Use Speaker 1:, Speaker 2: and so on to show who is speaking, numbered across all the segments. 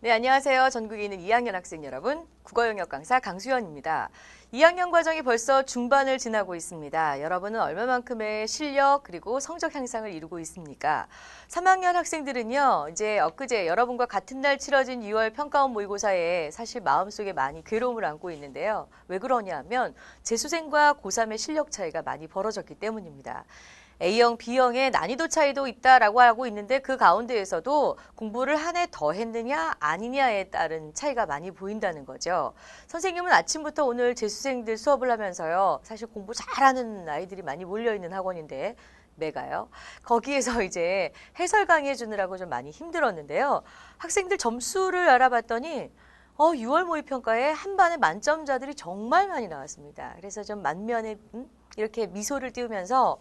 Speaker 1: 네, 안녕하세요. 전국에 있는 2학년 학생 여러분. 국어 영역 강사 강수연입니다. 2학년 과정이 벌써 중반을 지나고 있습니다. 여러분은 얼마만큼의 실력 그리고 성적 향상을 이루고 있습니까? 3학년 학생들은요, 이제 엊그제 여러분과 같은 날 치러진 6월 평가원 모의고사에 사실 마음속에 많이 괴로움을 안고 있는데요. 왜 그러냐 하면 재수생과 고3의 실력 차이가 많이 벌어졌기 때문입니다. A형, B형의 난이도 차이도 있다라고 하고 있는데 그 가운데에서도 공부를 한 해 더 했느냐 아니냐에 따른 차이가 많이 보인다는 거죠. 선생님은 아침부터 오늘 재수생들 수업을 하면서요. 사실 공부 잘하는 아이들이 많이 몰려있는 학원인데 매가요. 거기에서 이제 해설 강의해 주느라고 좀 많이 힘들었는데요. 학생들 점수를 알아봤더니 어, 6월 모의평가에 한 반에 만점자들이 정말 많이 나왔습니다. 그래서 좀 만면에 음? 이렇게 미소를 띄우면서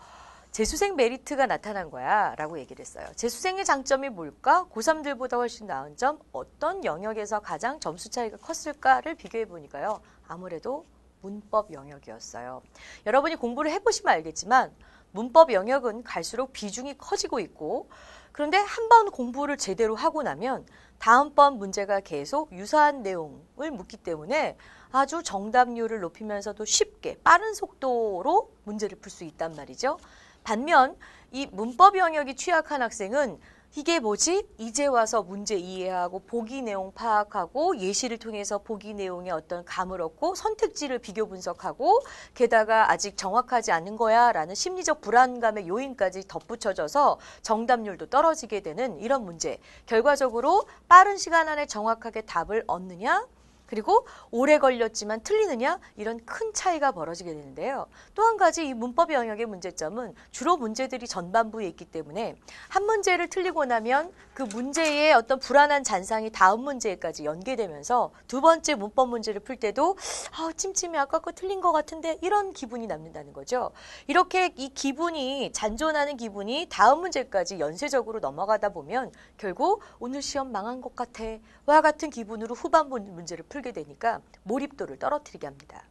Speaker 1: 재수생 메리트가 나타난 거야 라고 얘기를 했어요. 재수생의 장점이 뭘까? 고3들보다 훨씬 나은 점, 어떤 영역에서 가장 점수 차이가 컸을까를 비교해 보니까요. 아무래도 문법 영역이었어요. 여러분이 공부를 해보시면 알겠지만 문법 영역은 갈수록 비중이 커지고 있고 그런데 한 번 공부를 제대로 하고 나면 다음번 문제가 계속 유사한 내용을 묻기 때문에 아주 정답률을 높이면서도 쉽게 빠른 속도로 문제를 풀 수 있단 말이죠. 반면 이 문법 영역이 취약한 학생은 이게 뭐지? 이제 와서 문제 이해하고 보기 내용 파악하고 예시를 통해서 보기 내용의 어떤 감을 얻고 선택지를 비교 분석하고 게다가 아직 정확하지 않은 거야 라는 심리적 불안감의 요인까지 덧붙여져서 정답률도 떨어지게 되는 이런 문제. 결과적으로 빠른 시간 안에 정확하게 답을 얻느냐? 그리고 오래 걸렸지만 틀리느냐 이런 큰 차이가 벌어지게 되는데요. 또 한 가지 이 문법 영역의 문제점은 주로 문제들이 전반부에 있기 때문에 한 문제를 틀리고 나면 그 문제의 어떤 불안한 잔상이 다음 문제까지 연계되면서 두 번째 문법 문제를 풀 때도 아, 찜찜해 아까 거 틀린 것 같은데 이런 기분이 남는다는 거죠. 이렇게 이 기분이 잔존하는 기분이 다음 문제까지 연쇄적으로 넘어가다 보면 결국 오늘 시험 망한 것 같아 와 같은 기분으로 후반부 문제를 풀 풀게 되니까 몰입도를 떨어뜨리게 합니다.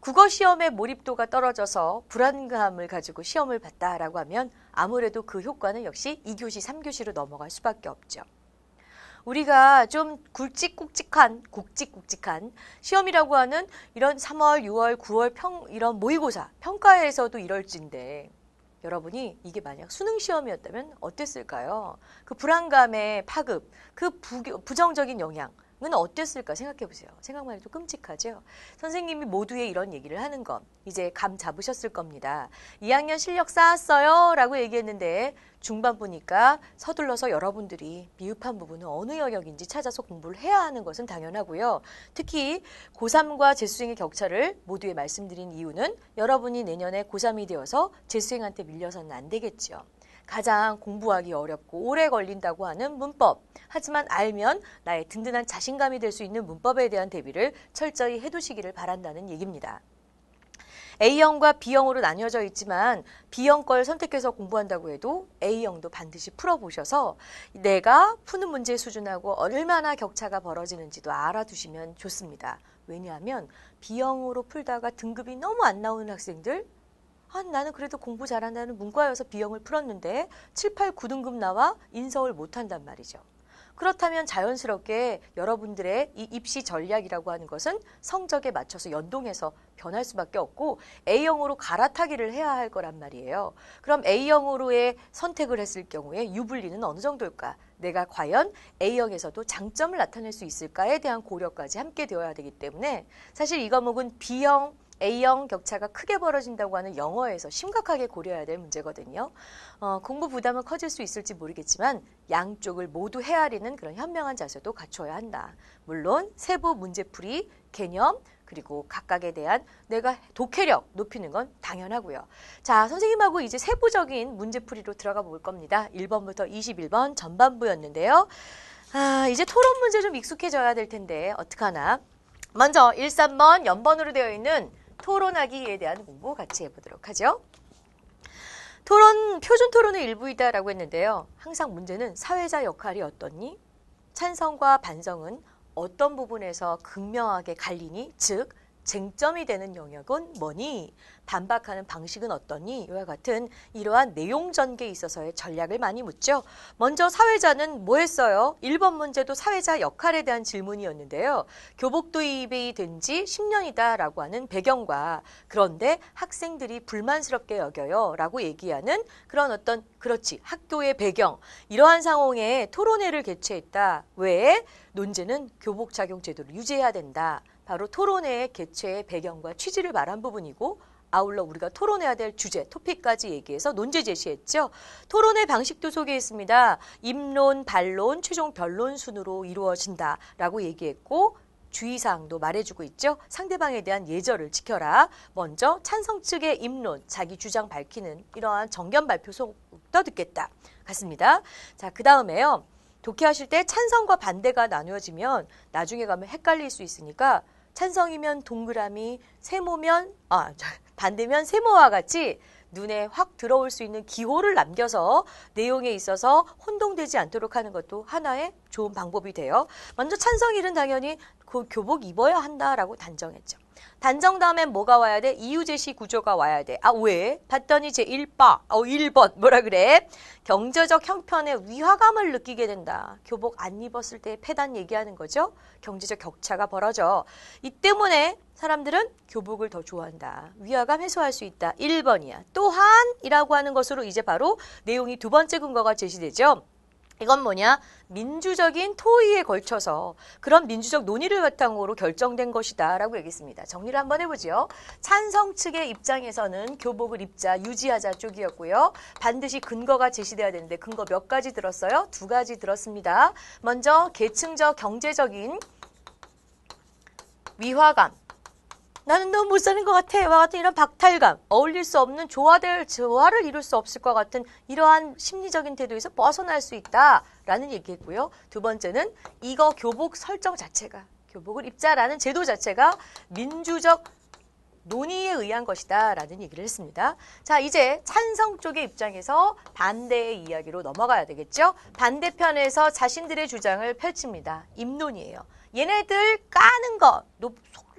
Speaker 1: 국어 시험의 몰입도가 떨어져서 불안감을 가지고 시험을 봤다라고 하면 아무래도 그 효과는 역시 2교시, 3교시로 넘어갈 수밖에 없죠. 우리가 좀 굵직굵직한, 굵직굵직한 시험이라고 하는 이런 3월, 6월, 9월 평, 이런 모의고사, 평가에서도 이럴진데 여러분이 이게 만약 수능 시험이었다면 어땠을까요? 그 불안감의 파급, 그 부, 부정적인 영향, 은 어땠을까 생각해 보세요. 생각만 해도 끔찍하죠. 선생님이 모두의 이런 얘기를 하는 것 이제 감 잡으셨을 겁니다. 2학년 실력 쌓았어요 라고 얘기했는데 중반 보니까 서둘러서 여러분들이 미흡한 부분은 어느 영역인지 찾아서 공부를 해야 하는 것은 당연하고요. 특히 고3과 재수생의 격차를 모두에 말씀드린 이유는 여러분이 내년에 고3이 되어서 재수생한테 밀려서는 안 되겠죠. 가장 공부하기 어렵고 오래 걸린다고 하는 문법. 하지만 알면 나의 든든한 자신감이 될 수 있는 문법에 대한 대비를 철저히 해두시기를 바란다는 얘기입니다. A형과 B형으로 나뉘어져 있지만 B형 걸 선택해서 공부한다고 해도 A형도 반드시 풀어보셔서 내가 푸는 문제 수준하고 얼마나 격차가 벌어지는지도 알아두시면 좋습니다. 왜냐하면 B형으로 풀다가 등급이 너무 안 나오는 학생들 아, 나는 그래도 공부 잘한다는 문과여서 비형을 풀었는데 7, 8, 9등급 나와 인서울 못한단 말이죠. 그렇다면 자연스럽게 여러분들의 이 입시 전략이라고 하는 것은 성적에 맞춰서 연동해서 변할 수밖에 없고 A형으로 갈아타기를 해야 할 거란 말이에요. 그럼 A형으로의 선택을 했을 경우에 유불리는 어느 정도일까? 내가 과연 A형에서도 장점을 나타낼 수 있을까에 대한 고려까지 함께 되어야 되기 때문에 사실 이 과목은 B형 A형 격차가 크게 벌어진다고 하는 영어에서 심각하게 고려해야 될 문제거든요. 어, 공부 부담은 커질 수 있을지 모르겠지만 양쪽을 모두 헤아리는 그런 현명한 자세도 갖춰야 한다. 물론 세부 문제풀이, 개념, 그리고 각각에 대한 내가 독해력 높이는 건 당연하고요. 자, 선생님하고 이제 세부적인 문제풀이로 들어가 볼 겁니다. 1번부터 21번 전반부였는데요. 아, 이제 토론 문제 좀 익숙해져야 될 텐데 어떡하나. 먼저 1, 3번 연번으로 되어 있는 토론하기에 대한 공부 같이 해보도록 하죠. 토론, 표준 토론의 일부이다라고 했는데요. 항상 문제는 사회자 역할이 어떻니? 찬성과 반성은 어떤 부분에서 극명하게 갈리니? 즉, 쟁점이 되는 영역은 뭐니? 반박하는 방식은 어떠니? 이와 같은 이러한 내용 전개에 있어서의 전략을 많이 묻죠. 먼저 사회자는 뭐 했어요? 1번 문제도 사회자 역할에 대한 질문이었는데요. 교복 도입이 된 지 10년이다라고 하는 배경과 그런데 학생들이 불만스럽게 여겨요 라고 얘기하는 그런 어떤 그렇지 학교의 배경 이러한 상황에 토론회를 개최했다. 왜? 논제는 교복 착용 제도를 유지해야 된다. 바로 토론회의 개최의 배경과 취지를 말한 부분이고 아울러 우리가 토론해야 될 주제, 토픽까지 얘기해서 논제 제시했죠. 토론의 방식도 소개했습니다. 입론, 반론, 최종 변론 순으로 이루어진다라고 얘기했고 주의사항도 말해주고 있죠. 상대방에 대한 예절을 지켜라. 먼저 찬성 측의 입론, 자기 주장 밝히는 이러한 정견 발표 속도 듣겠다. 같습니다. 자, 그 다음에요. 독해하실 때 찬성과 반대가 나누어지면 나중에 가면 헷갈릴 수 있으니까 찬성이면 동그라미, 세모면, 아, 반대면 세모와 같이 눈에 확 들어올 수 있는 기호를 남겨서 내용에 있어서 혼동되지 않도록 하는 것도 하나의 좋은 방법이 돼요. 먼저 찬성일은 당연히 그 교복 입어야 한다라고 단정했죠. 단정 다음엔 뭐가 와야 돼? 이유 제시 구조가 와야 돼. 아, 왜? 봤더니 제 1바, 어, 1번. 뭐라 그래? 경제적 형편에 위화감을 느끼게 된다. 교복 안 입었을 때 폐단 얘기하는 거죠. 경제적 격차가 벌어져. 이 때문에 사람들은 교복을 더 좋아한다. 위화감 해소할 수 있다. 1번이야. 또한 이라고 하는 것으로 이제 바로 내용이 두 번째 근거가 제시되죠. 이건 뭐냐? 민주적인 토의에 걸쳐서 그런 민주적 논의를 바탕으로 결정된 것이다 라고 얘기했습니다. 정리를 한번 해보죠. 찬성 측의 입장에서는 교복을 입자, 유지하자 쪽이었고요. 반드시 근거가 제시돼야 되는데 근거 몇 가지 들었어요? 두 가지 들었습니다. 먼저 계층적 경제적인 위화감, 나는 너무 못 사는 것 같아. 와 같은 이런 박탈감, 어울릴 수 없는 조화될 조화를 이룰 수 없을 것 같은 이러한 심리적인 태도에서 벗어날 수 있다라는 얘기했고요. 두 번째는 이거 교복 설정 자체가 교복을 입자라는 제도 자체가 민주적 논의에 의한 것이다 라는 얘기를 했습니다. 자 이제 찬성 쪽의 입장에서 반대의 이야기로 넘어가야 되겠죠. 반대편에서 자신들의 주장을 펼칩니다. 입론이에요. 얘네들 까는 거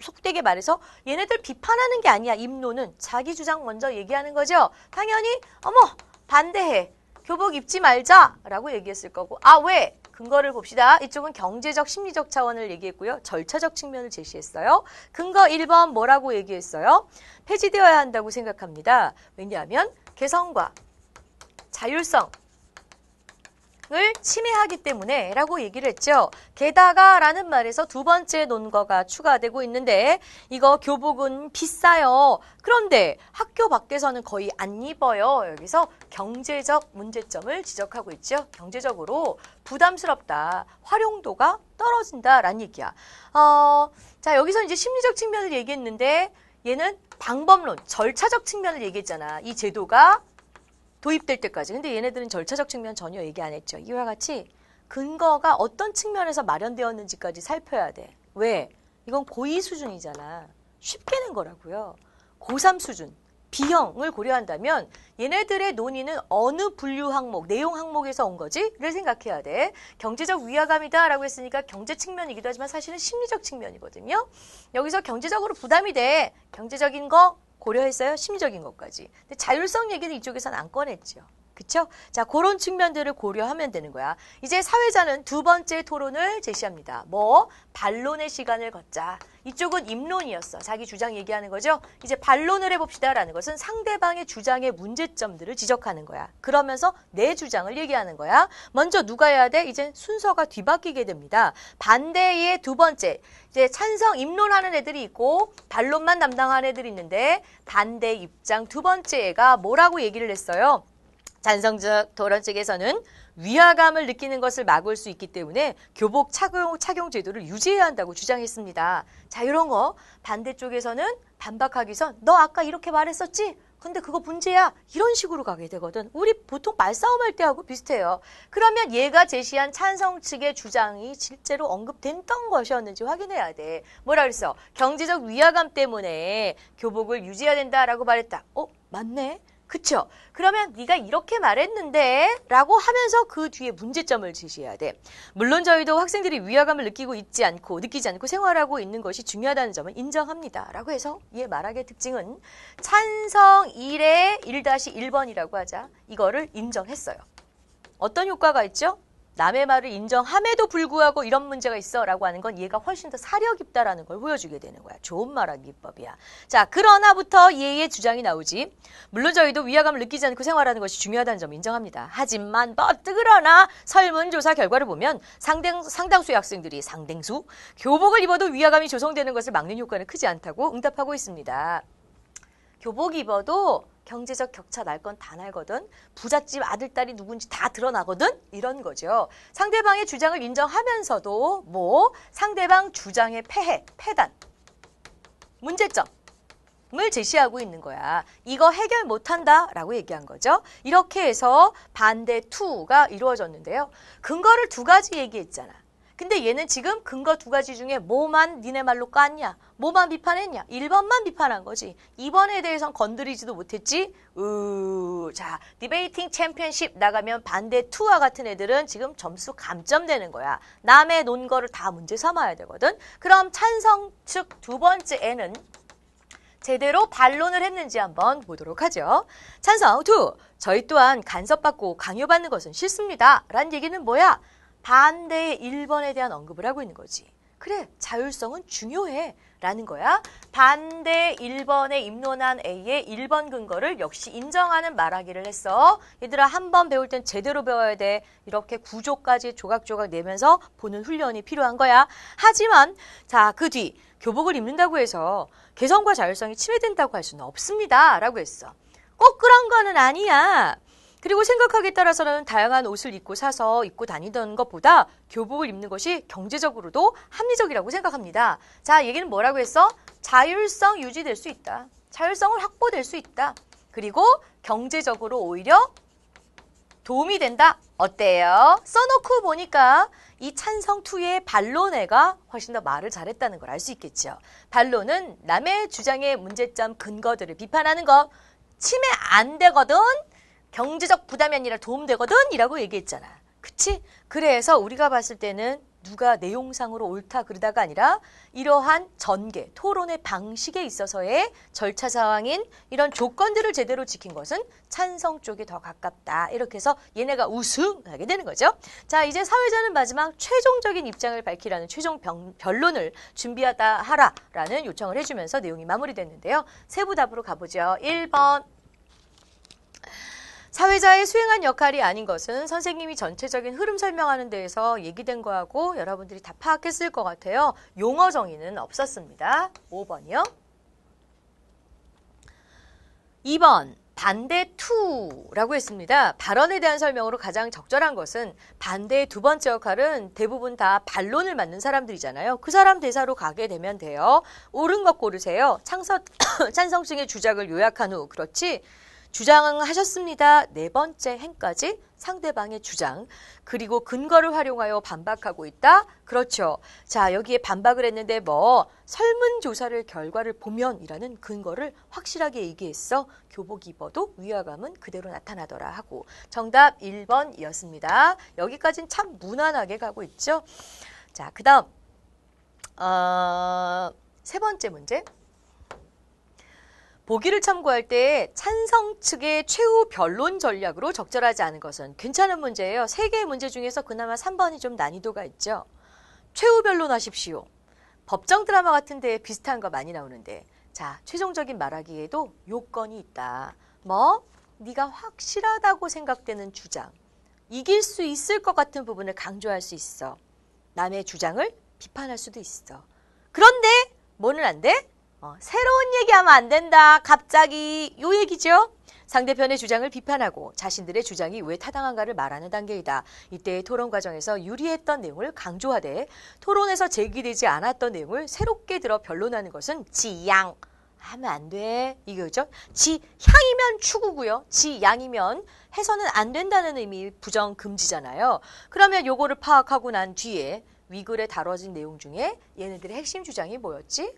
Speaker 1: 속되게 말해서 얘네들 비판하는 게 아니야. 입노는 자기 주장 먼저 얘기하는 거죠. 당연히 어머 반대해. 교복 입지 말자라고 얘기했을 거고 아 왜? 근거를 봅시다. 이쪽은 경제적, 심리적 차원을 얘기했고요. 절차적 측면을 제시했어요. 근거 1번 뭐라고 얘기했어요? 폐지되어야 한다고 생각합니다. 왜냐하면 개성과 자율성, 을 침해하기 때문에 라고 얘기를 했죠. 게다가 라는 말에서 두 번째 논거가 추가되고 있는데 이거 교복은 비싸요. 그런데 학교 밖에서는 거의 안 입어요. 여기서 경제적 문제점을 지적하고 있죠. 경제적으로 부담스럽다. 활용도가 떨어진다 라는 얘기야. 어, 자 여기서 이제 심리적 측면을 얘기했는데 얘는 방법론, 절차적 측면을 얘기했잖아. 이 제도가 도입될 때까지. 근데 얘네들은 절차적 측면 전혀 얘기 안 했죠. 이와 같이 근거가 어떤 측면에서 마련되었는지까지 살펴야 돼. 왜? 이건 고2 수준이잖아. 쉽게 낸 거라고요. 고3 수준. 비형을 고려한다면 얘네들의 논의는 어느 분류 항목, 내용 항목에서 온 거지?를 생각해야 돼. 경제적 위화감이다 라고 했으니까 경제 측면이기도 하지만 사실은 심리적 측면이거든요. 여기서 경제적으로 부담이 돼. 경제적인 거 고려했어요. 심리적인 것까지. 근데 자율성 얘기는 이쪽에서는 안 꺼냈죠. 그쵸? 자, 그런 측면들을 고려하면 되는 거야. 이제 사회자는 두 번째 토론을 제시합니다. 뭐? 반론의 시간을 걷자. 이쪽은 입론이었어. 자기 주장 얘기하는 거죠. 이제 반론을 해봅시다라는 것은 상대방의 주장의 문제점들을 지적하는 거야. 그러면서 내 주장을 얘기하는 거야. 먼저 누가 해야 돼? 이제 순서가 뒤바뀌게 됩니다. 반대의 두 번째. 이제 찬성 입론하는 애들이 있고 반론만 담당하는 애들이 있는데 반대 입장 두 번째 애가 뭐라고 얘기를 했어요? 찬성적 토론 측에서는 위화감을 느끼는 것을 막을 수 있기 때문에 교복 착용, 착용 제도를 유지해야 한다고 주장했습니다. 자, 이런 거 반대쪽에서는 반박하기 선, 너 아까 이렇게 말했었지? 근데 그거 문제야. 이런 식으로 가게 되거든. 우리 보통 말싸움할 때하고 비슷해요. 그러면 얘가 제시한 찬성 측의 주장이 실제로 언급됐던 것이었는지 확인해야 돼. 뭐라 그랬어? 경제적 위화감 때문에 교복을 유지해야 된다라고 말했다. 어? 맞네? 그쵸? 그러면 네가 이렇게 말했는데 라고 하면서 그 뒤에 문제점을 제시해야 돼. 물론 저희도 학생들이 위화감을 느끼고 있지 않고 느끼지 않고 생활하고 있는 것이 중요하다는 점은 인정합니다. 라고 해서 이의 말학의 특징은 찬성 1의 1-1번이라고 하자. 이거를 인정했어요. 어떤 효과가 있죠? 남의 말을 인정함에도 불구하고 이런 문제가 있어 라고 하는 건 얘가 훨씬 더 사려 깊다라는 걸 보여주게 되는 거야. 좋은 말하기 기법이야. 자, 그러나부터 얘의 주장이 나오지. 물론 저희도 위화감을 느끼지 않고 생활하는 것이 중요하다는 점 인정합니다. 하지만 뻗뜨그러나 설문조사 결과를 보면 상당, 상당수의 학생들이 상당수 교복을 입어도 위화감이 조성되는 것을 막는 효과는 크지 않다고 응답하고 있습니다. 교복 입어도 경제적 격차 날 건 다 날거든. 부잣집 아들, 딸이 누군지 다 드러나거든. 이런 거죠. 상대방의 주장을 인정하면서도 뭐 상대방 주장의 폐해, 폐단, 문제점. 을 제시하고 있는 거야. 이거 해결 못한다 라고 얘기한 거죠. 이렇게 해서 반대 two가 이루어졌는데요. 근거를 두 가지 얘기했잖아. 근데 얘는 지금 근거 두 가지 중에 뭐만 니네 말로 깠냐? 뭐만 비판했냐? 1번만 비판한 거지. 2번에 대해선 건드리지도 못했지. 으, 자, debating 챔피언십 나가면 반대 two와 같은 애들은 지금 점수 감점되는 거야. 남의 논거를 다 문제 삼아야 되거든. 그럼 찬성 측 두 번째 애는 제대로 반론을 했는지 한번 보도록 하죠. 찬성 two 저희 또한 간섭받고 강요받는 것은 싫습니다. 라는 얘기는 뭐야? 반대의 1번에 대한 언급을 하고 있는 거지. 그래, 자율성은 중요해. 라는 거야. 반대 1번에 입론한 A의 1번 근거를 역시 인정하는 말하기를 했어. 얘들아 한 번 배울 땐 제대로 배워야 돼. 이렇게 구조까지 조각조각 내면서 보는 훈련이 필요한 거야. 하지만 자 그 뒤 교복을 입는다고 해서 개성과 자율성이 침해된다고 할 수는 없습니다. 라고 했어. 꼭 그런 거는 아니야. 그리고 생각하기에 따라서는 다양한 옷을 입고 사서 입고 다니던 것보다 교복을 입는 것이 경제적으로도 합리적이라고 생각합니다. 자, 얘기는 뭐라고 했어? 자율성 유지될 수 있다. 자율성을 확보될 수 있다. 그리고 경제적으로 오히려 도움이 된다. 어때요? 써놓고 보니까 이 찬성 투의 반론애가 훨씬 더 말을 잘했다는 걸 알 수 있겠죠. 반론은 남의 주장의 문제점 근거들을 비판하는 것 침해 안 되거든. 경제적 부담이 아니라 도움되거든 이라고 얘기했잖아. 그치? 그래서 우리가 봤을 때는 누가 내용상으로 옳다 그러다가 아니라 이러한 전개, 토론의 방식에 있어서의 절차 상황인 이런 조건들을 제대로 지킨 것은 찬성 쪽이 더 가깝다. 이렇게 해서 얘네가 우승하게 되는 거죠. 자, 이제 사회자는 마지막 최종적인 입장을 밝히라는 최종 병, 변론을 준비하다 하라라는 요청을 해주면서 내용이 마무리됐는데요. 세부 답으로 가보죠. 1번. 사회자의 수행한 역할이 아닌 것은 선생님이 전체적인 흐름 설명하는 데에서 얘기된 거하고 여러분들이 다 파악했을 것 같아요. 용어 정의는 없었습니다. 5번이요. 2번 반대 투라고 했습니다. 발언에 대한 설명으로 가장 적절한 것은 반대의 두 번째 역할은 대부분 다 반론을 맞는 사람들이잖아요. 그 사람 대사로 가게 되면 돼요. 옳은 것 고르세요. 창서, 찬성층의 주작을 요약한 후 그렇지 주장하셨습니다. 네 번째 행까지 상대방의 주장 그리고 근거를 활용하여 반박하고 있다. 그렇죠. 자 여기에 반박을 했는데 뭐 설문조사를 결과를 보면이라는 근거를 확실하게 얘기했어. 교복 입어도 위화감은 그대로 나타나더라 하고 정답 1번이었습니다. 여기까지는 참 무난하게 가고 있죠. 자 그 다음 어, 세 번째 문제 보기를 참고할 때 찬성 측의 최후 변론 전략으로 적절하지 않은 것은 괜찮은 문제예요. 세 개의 문제 중에서 그나마 3번이 좀 난이도가 있죠. 최후 변론하십시오. 법정 드라마 같은 데 비슷한 거 많이 나오는데 자 최종적인 말하기에도 요건이 있다. 뭐 네가 확실하다고 생각되는 주장 이길 수 있을 것 같은 부분을 강조할 수 있어. 남의 주장을 비판할 수도 있어. 그런데 뭐는 안 돼? 어, 새로운 얘기하면 안 된다. 갑자기 요 얘기죠. 상대편의 주장을 비판하고 자신들의 주장이 왜 타당한가를 말하는 단계이다. 이때의 토론 과정에서 유리했던 내용을 강조하되 토론에서 제기되지 않았던 내용을 새롭게 들어 변론하는 것은 지양. 하면 안 돼. 이거죠. 지향이면 추구고요. 지양이면 해서는 안 된다는 의미 부정 금지잖아요. 그러면 요거를 파악하고 난 뒤에 위글에 다뤄진 내용 중에 얘네들의 핵심 주장이 뭐였지?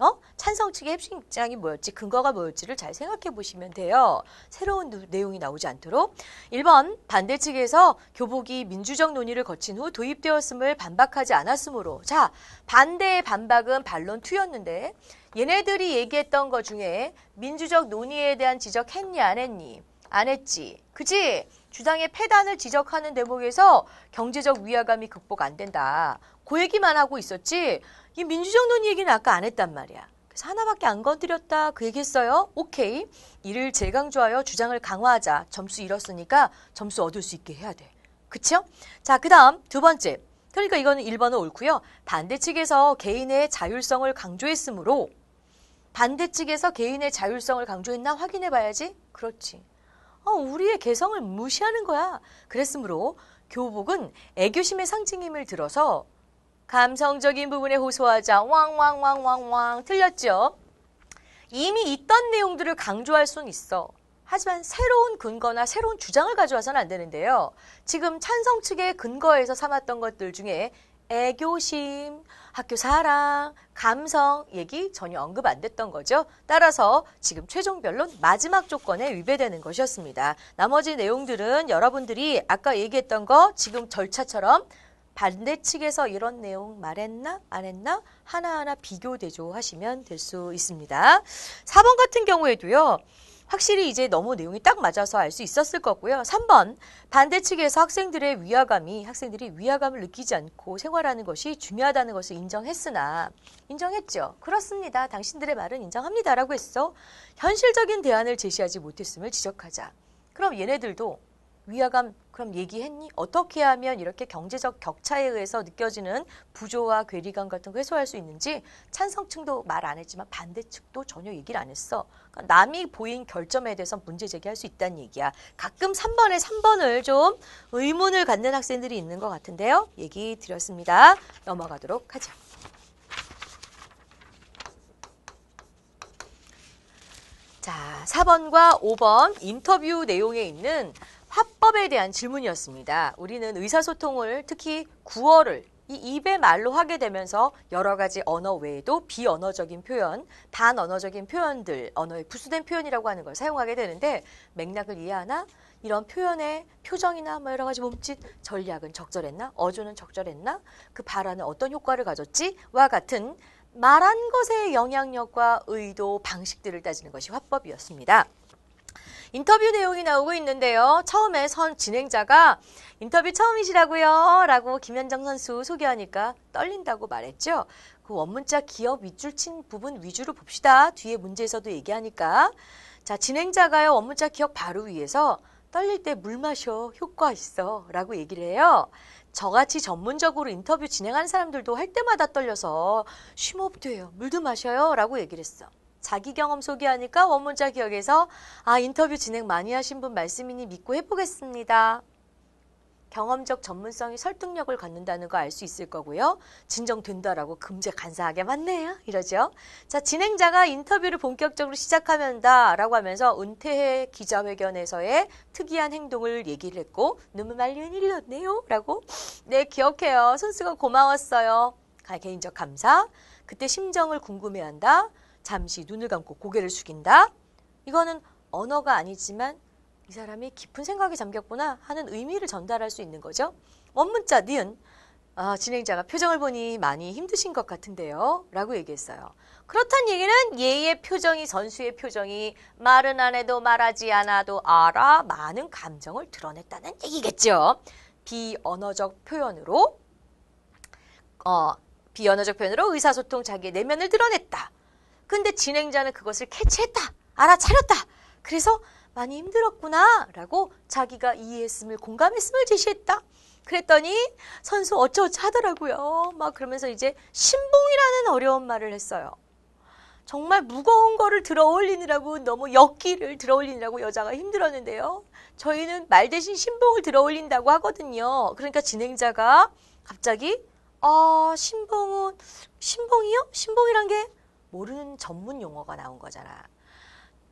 Speaker 1: 어? 찬성 측의 핵심 입장이 뭐였지? 근거가 뭐였지를 잘 생각해 보시면 돼요. 새로운 누, 내용이 나오지 않도록. 1번 반대 측에서 교복이 민주적 논의를 거친 후 도입되었음을 반박하지 않았으므로 자 반대의 반박은 반론 투였는데 얘네들이 얘기했던 것 중에 민주적 논의에 대한 지적했니 안 했니? 안 했지. 그지? 주장의 폐단을 지적하는 대목에서 경제적 위화감이 극복 안 된다. 그 얘기만 하고 있었지. 이 민주적 논의 얘기는 아까 안 했단 말이야. 그래서 하나밖에 안 건드렸다. 그 얘기했어요. 오케이. 이를 재강조하여 주장을 강화하자. 점수 잃었으니까 점수 얻을 수 있게 해야 돼. 그쵸? 자, 그 다음 두 번째. 그러니까 이거는 1번은 옳고요. 반대 측에서 개인의 자율성을 강조했으므로 반대 측에서 개인의 자율성을 강조했나 확인해 봐야지. 그렇지. 어, 우리의 개성을 무시하는 거야. 그랬으므로 교복은 애교심의 상징임을 들어서 감성적인 부분에 호소하자 왕왕왕왕왕 틀렸죠. 이미 있던 내용들을 강조할 수는 있어. 하지만 새로운 근거나 새로운 주장을 가져와서는 안 되는데요. 지금 찬성 측의 근거에서 삼았던 것들 중에 애교심, 학교 사랑, 감성 얘기 전혀 언급 안 됐던 거죠. 따라서 지금 최종 변론 마지막 조건에 위배되는 것이었습니다. 나머지 내용들은 여러분들이 아까 얘기했던 거 지금 절차처럼 반대 측에서 이런 내용 말했나 안 했나 하나하나 비교 대조하시면 될 수 있습니다. 4번 같은 경우에도요. 확실히 이제 너무 내용이 딱 맞아서 알 수 있었을 거고요. 3번 반대 측에서 학생들의 위화감이 학생들이 위화감을 느끼지 않고 생활하는 것이 중요하다는 것을 인정했으나 인정했죠. 그렇습니다. 당신들의 말은 인정합니다라고 했어. 현실적인 대안을 제시하지 못했음을 지적하자. 그럼 얘네들도 위화감 그럼 얘기했니? 어떻게 하면 이렇게 경제적 격차에 의해서 느껴지는 부조와 괴리감 같은 거 해소할 수 있는지 찬성층도 말 안 했지만 반대측도 전혀 얘기를 안 했어. 그러니까 남이 보인 결점에 대해서 문제 제기할 수 있다는 얘기야. 가끔 3번에 3번을 좀 의문을 갖는 학생들이 있는 것 같은데요. 얘기 드렸습니다. 넘어가도록 하죠. 자, 4번과 5번 인터뷰 내용에 있는 화법에 대한 질문이었습니다. 우리는 의사소통을 특히 구어를 이 입의 말로 하게 되면서 여러 가지 언어 외에도 비언어적인 표현, 반언어적인 표현들, 언어의 부수된 표현이라고 하는 걸 사용하게 되는데 맥락을 이해하나? 이런 표현의 표정이나 뭐 여러 가지 몸짓, 전략은 적절했나? 어조는 적절했나? 그 발언은 어떤 효과를 가졌지? 와 같은 말한 것의 영향력과 의도, 방식들을 따지는 것이 화법이었습니다. 인터뷰 내용이 나오고 있는데요. 처음에 선 진행자가 인터뷰 처음이시라고요. 라고 김현정 선수 소개하니까 떨린다고 말했죠. 그 원문자 기업 윗줄 친 부분 위주로 봅시다. 뒤에 문제에서도 얘기하니까. 자, 진행자가요. 원문자 기억 바로 위에서 떨릴 때 물 마셔. 효과 있어. 라고 얘기를 해요. 저같이 전문적으로 인터뷰 진행하는 사람들도 할 때마다 떨려서 쉼없돼요. 물도 마셔요. 라고 얘기를 했어. 자기 경험 소개하니까 원문자 기억에서 아 인터뷰 진행 많이 하신 분 말씀이니 믿고 해보겠습니다. 경험적 전문성이 설득력을 갖는다는 거 알 수 있을 거고요. 진정된다라고 금제 간사하게 맞네요. 이러죠. 자, 진행자가 인터뷰를 본격적으로 시작하면다라고 하면서 은퇴해 기자회견에서의 특이한 행동을 얘기를 했고 눈물 말리는 일이었네요. 라고 네, 기억해요. 선수가 고마웠어요. 개인적 감사. 그때 심정을 궁금해한다. 잠시 눈을 감고 고개를 숙인다. 이거는 언어가 아니지만 이 사람이 깊은 생각에 잠겼구나 하는 의미를 전달할 수 있는 거죠. 원문자 니은 아, 진행자가 표정을 보니 많이 힘드신 것 같은데요. 라고 얘기했어요. 그렇단 얘기는 얘의 표정이 선수의 표정이 말은 안 해도 말하지 않아도 알아 많은 감정을 드러냈다는 얘기겠죠. 비언어적 표현으로 어, 비언어적 표현으로 의사소통 자기의 내면을 드러냈다. 근데 진행자는 그것을 캐치했다. 알아차렸다. 그래서 많이 힘들었구나. 라고 자기가 이해했음을, 공감했음을 제시했다. 그랬더니 선수 어쩌어쩌 하더라고요. 막 그러면서 이제 신봉이라는 어려운 말을 했어요. 정말 무거운 거를 들어 올리느라고 너무 역기를 들어 올리느라고 여자가 힘들었는데요. 저희는 말 대신 신봉을 들어 올린다고 하거든요. 그러니까 진행자가 갑자기 아 신봉은 신봉이요? 신봉이란 게 모르는 전문 용어가 나온 거잖아.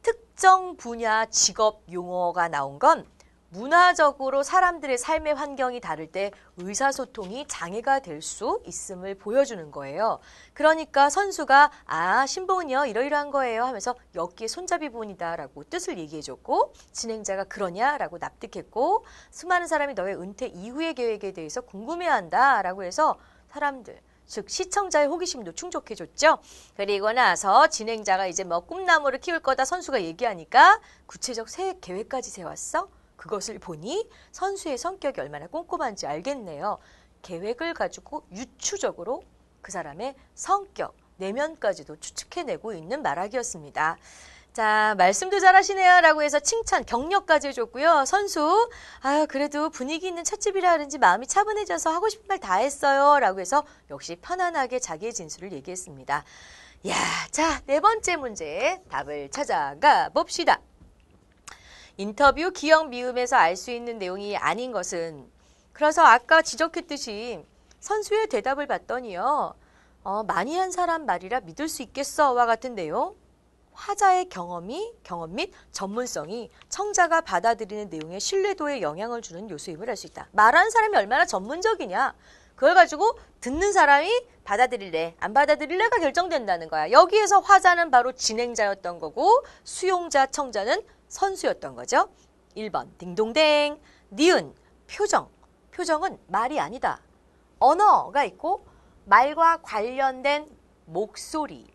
Speaker 1: 특정 분야 직업 용어가 나온 건 문화적으로 사람들의 삶의 환경이 다를 때 의사소통이 장애가 될 수 있음을 보여주는 거예요. 그러니까 선수가 아 신봉은요 이러이러한 거예요 하면서 엽기의 손잡이 부분이다라고 뜻을 얘기해줬고 진행자가 그러냐라고 납득했고 수많은 사람이 너의 은퇴 이후의 계획에 대해서 궁금해한다라고 해서 사람들 즉 시청자의 호기심도 충족해줬죠. 그리고 나서 진행자가 이제 뭐 꿈나무를 키울 거다 선수가 얘기하니까 구체적 새 계획까지 세웠어. 그것을 보니 선수의 성격이 얼마나 꼼꼼한지 알겠네요. 계획을 가지고 유추적으로 그 사람의 성격, 내면까지도 추측해내고 있는 말하기였습니다. 자, 말씀도 잘하시네요. 라고 해서 칭찬, 격려까지 해줬고요. 선수, 아유, 그래도 분위기 있는 찻집이라 그런지 마음이 차분해져서 하고 싶은 말 다 했어요. 라고 해서 역시 편안하게 자기의 진술을 얘기했습니다. 야, 자, 네 번째 문제 답을 찾아가 봅시다. 인터뷰 기억 미음에서 알 수 있는 내용이 아닌 것은 그래서 아까 지적했듯이 선수의 대답을 봤더니요. 어, 많이 한 사람 말이라 믿을 수 있겠어와 같은 내용. 화자의 경험이 경험 및 전문성이 청자가 받아들이는 내용의 신뢰도에 영향을 주는 요소임을 알 수 있다. 말하는 사람이 얼마나 전문적이냐. 그걸 가지고 듣는 사람이 받아들일래, 안 받아들일래가 결정된다는 거야. 여기에서 화자는 바로 진행자였던 거고 수용자, 청자는 선수였던 거죠. 1번 딩동댕, 니은, 표정. 표정은 말이 아니다. 언어가 있고 말과 관련된 목소리.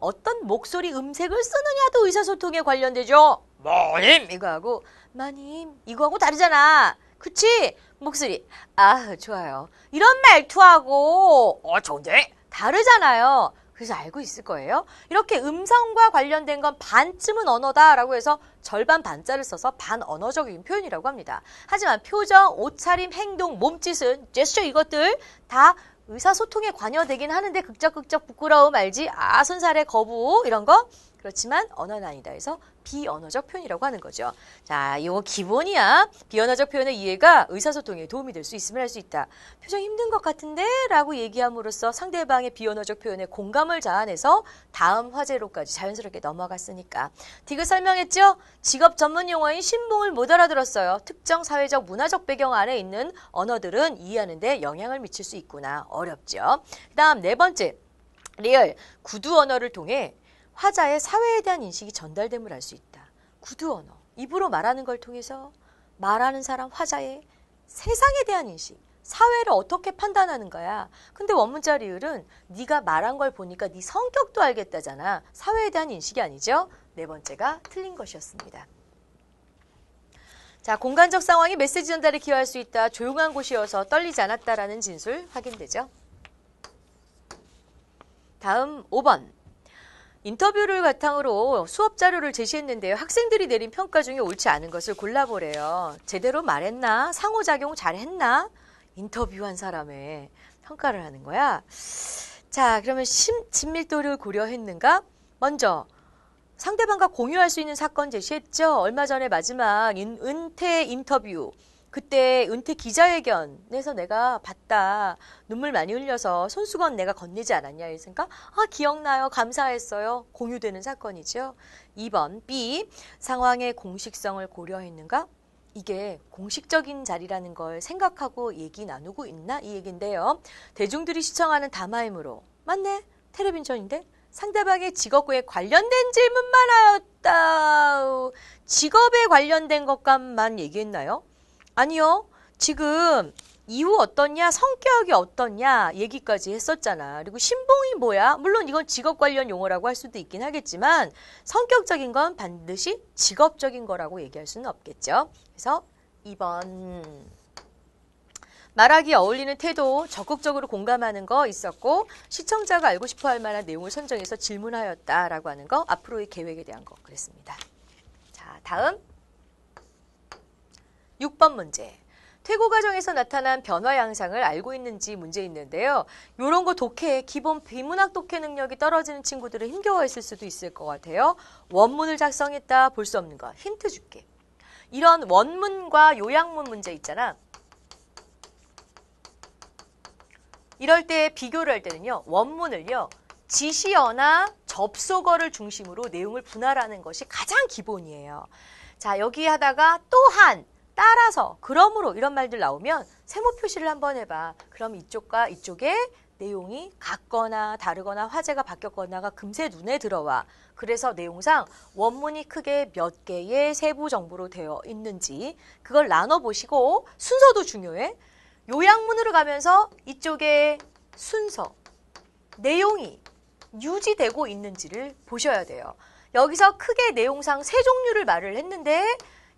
Speaker 1: 어떤 목소리 음색을 쓰느냐도 의사소통에 관련되죠. 뭐님 이거하고 마님 이거하고 다르잖아. 그치? 목소리 아 좋아요. 이런 말투하고 어 좋은데 다르잖아요. 그래서 알고 있을 거예요. 이렇게 음성과 관련된 건 반쯤은 언어다라고 해서 절반 반자를 써서 반언어적인 표현이라고 합니다. 하지만 표정, 옷차림, 행동, 몸짓은 제스처 이것들 다 의사소통에 관여되긴 하는데 극적극적 부끄러움 알지? 아, 손살의 거부 이런 거 그렇지만 언어는 아니다 해서 비언어적 표현이라고 하는 거죠. 자, 이거 기본이야. 비언어적 표현의 이해가 의사소통에 도움이 될 수 있음을 알 수 있다. 표정 힘든 것 같은데? 라고 얘기함으로써 상대방의 비언어적 표현에 공감을 자아내서 다음 화제로까지 자연스럽게 넘어갔으니까. 디귿 설명했죠? 직업 전문 용어인 신봉을 못 알아들었어요. 특정 사회적 문화적 배경 안에 있는 언어들은 이해하는데 영향을 미칠 수 있구나. 어렵죠. 그 다음 네 번째. 리을 구두 언어를 통해 화자의 사회에 대한 인식이 전달됨을 알 수 있다. 구두 언어, 입으로 말하는 걸 통해서 말하는 사람 화자의 세상에 대한 인식, 사회를 어떻게 판단하는 거야. 근데 원문자 리을은 네가 말한 걸 보니까 네 성격도 알겠다잖아. 사회에 대한 인식이 아니죠. 네 번째가 틀린 것이었습니다. 자, 공간적 상황이 메시지 전달에 기여할 수 있다. 조용한 곳이어서 떨리지 않았다라는 진술 확인되죠. 다음 5번. 인터뷰를 바탕으로 수업 자료를 제시했는데요. 학생들이 내린 평가 중에 옳지 않은 것을 골라보래요. 제대로 말했나? 상호작용 잘했나? 인터뷰한 사람의 평가를 하는 거야. 자, 그러면 심, 친밀도를 고려했는가? 먼저 상대방과 공유할 수 있는 사건 제시했죠. 얼마 전에 마지막 인, 은퇴 인터뷰. 그때 은퇴 기자회견에서 내가 봤다. 눈물 많이 흘려서 손수건 내가 건네지 않았냐 했으니까 아 기억나요. 감사했어요. 공유되는 사건이죠. 2번 B 상황의 공식성을 고려했는가? 이게 공식적인 자리라는 걸 생각하고 얘기 나누고 있나 이 얘긴데요. 대중들이 시청하는 담화이므로 맞네. 텔레비전인데 상대방의 직업에 관련된 질문만 하였다. 직업에 관련된 것과만 얘기했나요? 아니요. 지금 이후 어떻냐, 성격이 어떻냐 얘기까지 했었잖아. 그리고 신봉이 뭐야? 물론 이건 직업 관련 용어라고 할 수도 있긴 하겠지만 성격적인 건 반드시 직업적인 거라고 얘기할 수는 없겠죠. 그래서 2번 말하기 어울리는 태도, 적극적으로 공감하는 거 있었고 시청자가 알고 싶어 할 만한 내용을 선정해서 질문하였다라고 하는 거 앞으로의 계획에 대한 거 그랬습니다. 자, 다음 6번 문제. 퇴고 과정에서 나타난 변화 양상을 알고 있는지 문제 있는데요. 이런 거 독해, 기본 비문학 독해 능력이 떨어지는 친구들은 힘겨워했을 수도 있을 것 같아요. 원문을 작성했다 볼 수 없는 거 힌트 줄게. 이런 원문과 요약문 문제 있잖아. 이럴 때 비교를 할 때는요. 원문을요. 지시어나 접속어를 중심으로 내용을 분할하는 것이 가장 기본이에요. 자, 여기 하다가 또한 따라서, 그러므로 이런 말들 나오면 세모 표시를 한번 해봐. 그럼 이쪽과 이쪽에 내용이 같거나 다르거나 화제가 바뀌었거나가 금세 눈에 들어와. 그래서 내용상 원문이 크게 몇 개의 세부 정보로 되어 있는지 그걸 나눠보시고 순서도 중요해. 요약문으로 가면서 이쪽에 순서, 내용이 유지되고 있는지를 보셔야 돼요. 여기서 크게 내용상 세 종류를 말을 했는데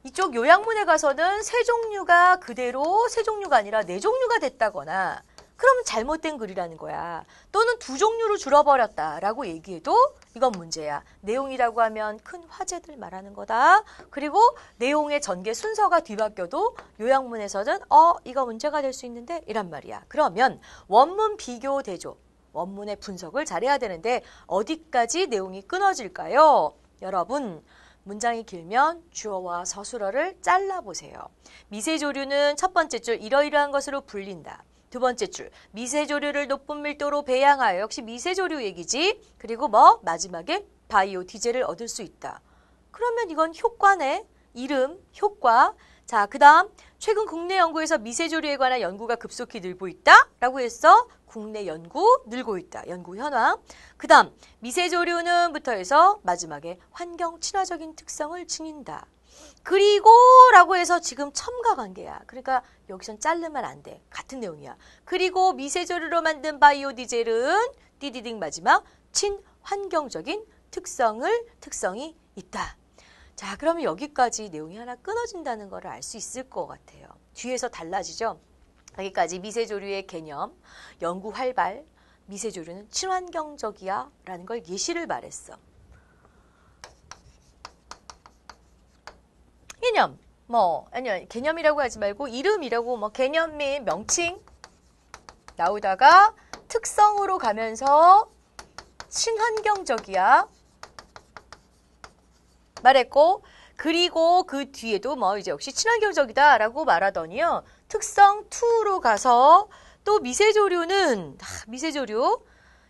Speaker 1: 이쪽 요약문에 가서는 세 종류가 그대로 세 종류가 아니라 네 종류가 됐다거나 그러면 잘못된 글이라는 거야. 또는 두 종류로 줄어버렸다라고 얘기해도 이건 문제야. 내용이라고 하면 큰 화제들 말하는 거다. 그리고 내용의 전개 순서가 뒤바뀌어도 요약문에서는 어 이거 문제가 될 수 있는데 이란 말이야. 그러면 원문 비교 대조 원문의 분석을 잘해야 되는데 어디까지 내용이 끊어질까요? 여러분 문장이 길면 주어와 서술어를 잘라보세요. 미세조류는 첫 번째 줄 이러이러한 것으로 불린다. 두 번째 줄 미세조류를 높은 밀도로 배양하여 역시 미세조류 얘기지. 그리고 뭐 마지막에 바이오 디젤을 얻을 수 있다. 그러면 이건 효과네. 이름, 효과. 자, 그 다음 최근 국내 연구에서 미세조류에 관한 연구가 급속히 늘고 있다. 라고 했어. 국내 연구 늘고 있다. 연구 현황. 그 다음 미세조류는부터 해서 마지막에 환경 친화적인 특성을 지닌다. 그리고 라고 해서 지금 첨가 관계야. 그러니까 여기선 자르면 안 돼. 같은 내용이야. 그리고 미세조류로 만든 바이오 디젤은 띠디딩 마지막 친환경적인 특성을 특성이 있다. 자, 그러면 여기까지 내용이 하나 끊어진다는 걸 알 수 있을 것 같아요. 뒤에서 달라지죠? 여기까지 미세조류의 개념, 연구 활발, 미세조류는 친환경적이야 라는 걸 예시를 말했어. 개념, 뭐, 아니요, 개념이라고 하지 말고 이름이라고 뭐 개념 및 명칭 나오다가 특성으로 가면서 친환경적이야. 말했고, 그리고 그 뒤에도 뭐 이제 역시 친환경적이다라고 말하더니요. 특성 2로 가서 또 미세조류는 아, 미세조류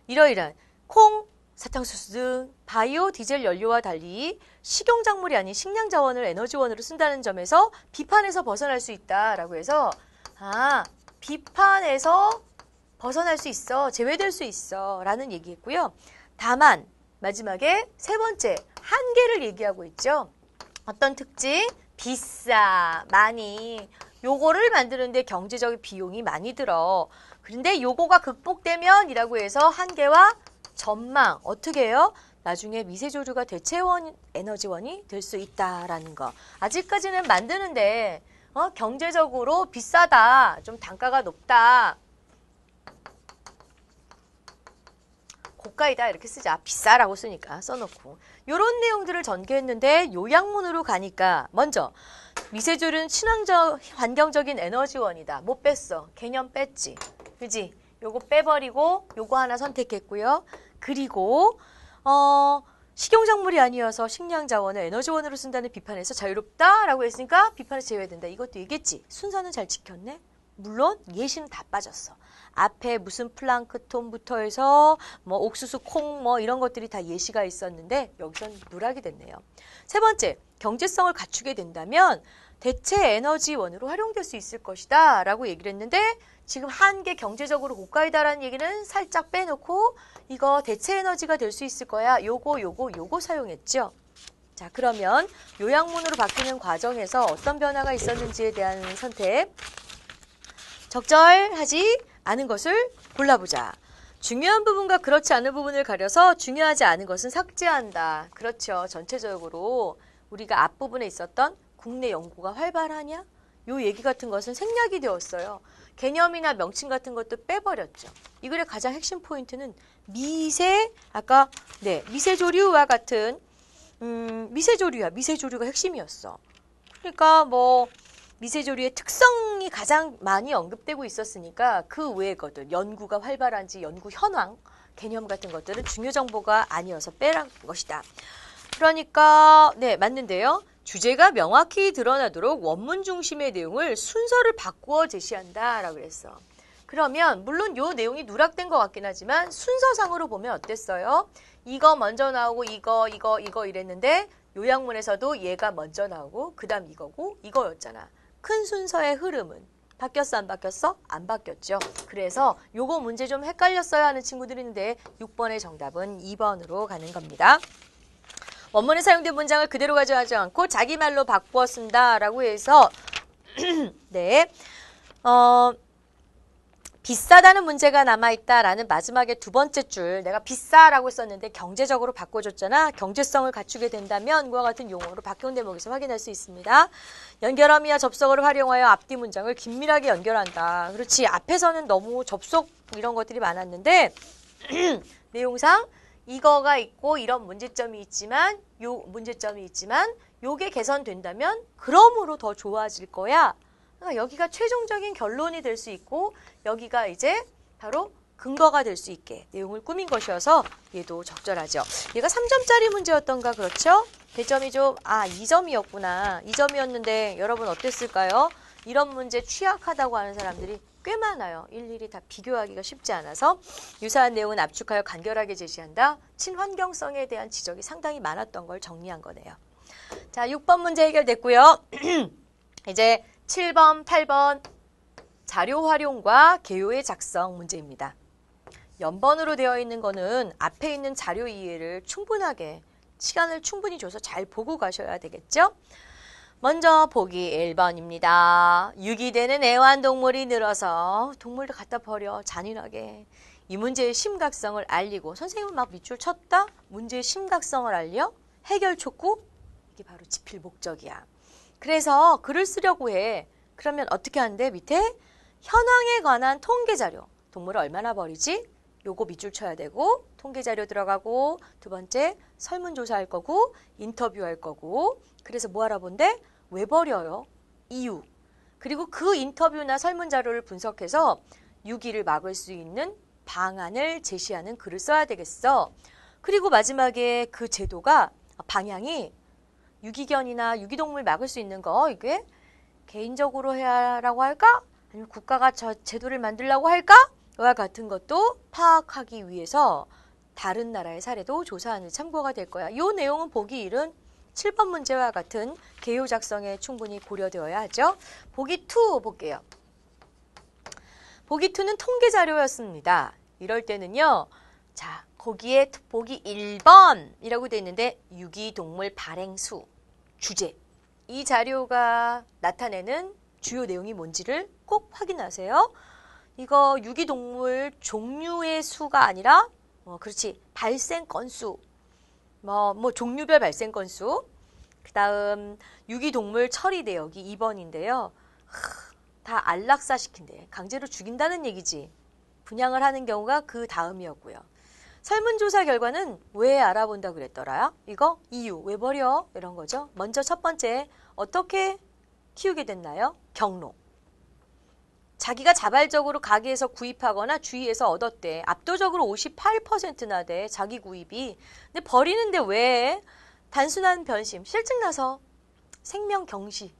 Speaker 1: 이러이러한 콩, 사탕수수 등 바이오 디젤 연료와 달리 식용작물이 아닌 식량 자원을 에너지원으로 쓴다는 점에서 비판에서 벗어날 수 있다라고 해서 아 비판에서 벗어날 수 있어 제외될 수 있어 라는 얘기했고요. 다만 마지막에 세 번째 한계를 얘기하고 있죠. 어떤 특징? 비싸, 많이. 요거를 만드는데 경제적인 비용이 많이 들어. 그런데 요거가 극복되면 이라고 해서 한계와 전망 어떻게 해요? 나중에 미세조류가 대체원 에너지원이 될 수 있다라는 거. 아직까지는 만드는데 어, 경제적으로 비싸다, 좀 단가가 높다. 고가이다 이렇게 쓰자. 비싸라고 쓰니까 써놓고. 요런 내용들을 전개했는데 요약문으로 가니까 먼저 미세조류는 친환경 환경적인 에너지원이다. 못 뺐어. 개념 뺐지. 그지? 요거 빼버리고 요거 하나 선택했고요. 그리고 어 식용작물이 아니어서 식량 자원을 에너지원으로 쓴다는 비판에서 자유롭다라고 했으니까 비판에서 제외된다. 이것도 얘기했지. 순서는 잘 지켰네. 물론 예시는 다 빠졌어. 앞에 무슨 플랑크톤부터 해서 뭐 옥수수, 콩 뭐 이런 것들이 다 예시가 있었는데 여기선 누락이 됐네요. 세 번째, 경제성을 갖추게 된다면 대체 에너지원으로 활용될 수 있을 것이다 라고 얘기를 했는데 지금 한계 경제적으로 고가이다라는 얘기는 살짝 빼놓고 이거 대체 에너지가 될 수 있을 거야. 요거 요거 요거 사용했죠. 자 그러면 요약문으로 바뀌는 과정에서 어떤 변화가 있었는지에 대한 선택 적절하지 않은 것을 골라보자. 중요한 부분과 그렇지 않은 부분을 가려서 중요하지 않은 것은 삭제한다. 그렇죠. 전체적으로 우리가 앞부분에 있었던 국내 연구가 활발하냐? 요 얘기 같은 것은 생략이 되었어요. 개념이나 명칭 같은 것도 빼버렸죠. 이 글의 가장 핵심 포인트는 미세, 아까, 네, 미세조류와 같은, 음, 미세조류야. 미세조류가 핵심이었어. 그러니까 뭐, 미세조류의 특성이 가장 많이 언급되고 있었으니까 그 외의 것들, 연구가 활발한지 연구 현황, 개념 같은 것들은 중요 정보가 아니어서 빼란 것이다. 그러니까 네 맞는데요. 주제가 명확히 드러나도록 원문 중심의 내용을 순서를 바꾸어 제시한다라고 그랬어. 그러면 물론 요 내용이 누락된 것 같긴 하지만 순서상으로 보면 어땠어요? 이거 먼저 나오고 이거 이거 이거 이랬는데 요약문에서도 얘가 먼저 나오고 그 다음 이거고 이거였잖아. 큰 순서의 흐름은 바뀌었어 안 바뀌었어? 안 바뀌었죠. 그래서 요거 문제 좀 헷갈렸어요 하는 친구들이 있는데 6번의 정답은 2번으로 가는 겁니다. 원문에 사용된 문장을 그대로 가져가지 않고 자기 말로 바꾸어 쓴다라고 해서 네. 어, 비싸다는 문제가 남아있다라는 마지막에 두 번째 줄 내가 비싸라고 썼는데 경제적으로 바꿔줬잖아. 경제성을 갖추게 된다면 그와 같은 용어로 바뀐 대목에서 확인할 수 있습니다. 연결함이야 접속어를 활용하여 앞뒤 문장을 긴밀하게 연결한다. 그렇지. 앞에서는 너무 접속 이런 것들이 많았는데 내용상 이거가 있고 이런 문제점이 있지만 요 문제점이 있지만 요게 개선된다면 그러므로 더 좋아질 거야. 그러니까 여기가 최종적인 결론이 될 수 있고 여기가 이제 바로 근거가 될 수 있게 내용을 꾸민 것이어서 얘도 적절하죠. 얘가 3점짜리 문제였던가 그렇죠? 배점이 좀, 아, 2점이었구나. 2점이었는데 여러분 어땠을까요? 이런 문제 취약하다고 하는 사람들이 꽤 많아요. 일일이 다 비교하기가 쉽지 않아서 유사한 내용은 압축하여 간결하게 제시한다. 친환경성에 대한 지적이 상당히 많았던 걸 정리한 거네요. 자, 6번 문제 해결됐고요. 이제 7번, 8번 자료 활용과 개요의 작성 문제입니다. 연번으로 되어 있는 거는 앞에 있는 자료 이해를 충분하게 시간을 충분히 줘서 잘 보고 가셔야 되겠죠? 먼저 보기 1번입니다. 유기되는 애완동물이 늘어서 동물을 갖다 버려 잔인하게 이 문제의 심각성을 알리고 선생님은 막 밑줄 쳤다? 문제의 심각성을 알려? 해결 촉구? 이게 바로 지필 목적이야. 그래서 글을 쓰려고 해. 그러면 어떻게 하는데 밑에 현황에 관한 통계 자료. 동물을 얼마나 버리지? 요거 밑줄 쳐야 되고 통계 자료 들어가고 두 번째 설문조사 할 거고 인터뷰 할 거고 그래서 뭐 알아본대? 왜 버려요? 이유. 그리고 그 인터뷰나 설문 자료를 분석해서 유기를 막을 수 있는 방안을 제시하는 글을 써야 되겠어. 그리고 마지막에 그 제도가 방향이 유기견이나 유기동물 막을 수 있는 거 이게 개인적으로 해야라고 할까? 아니면 국가가 저 제도를 만들라고 할까? 와 같은 것도 파악하기 위해서 다른 나라의 사례도 조사하는 참고가 될 거야. 이 내용은 보기 1은 7번 문제와 같은 개요 작성에 충분히 고려되어야 하죠. 보기 2 볼게요. 보기 2는 통계 자료였습니다. 이럴 때는요. 자, 거기에 보기 1번이라고 되어 있는데 유기동물 발행수 주제 이 자료가 나타내는 주요 내용이 뭔지를 꼭 확인하세요. 이거 유기동물 종류의 수가 아니라 어, 그렇지 발생 건수 뭐, 뭐 종류별 발생 건수 그 다음 유기동물 처리 대역이 2번인데요. 다 안락사 시킨대. 강제로 죽인다는 얘기지. 분양을 하는 경우가 그 다음이었고요. 설문조사 결과는 왜 알아본다 그랬더라? 이거 이유 왜 버려? 이런 거죠. 먼저 첫 번째 어떻게 키우게 됐나요? 경로. 자기가 자발적으로 가게에서 구입하거나 주위에서 얻었대. 압도적으로 58%나 돼. 자기 구입이. 근데 버리는데 왜? 단순한 변심, 실증 나서 생명 경시,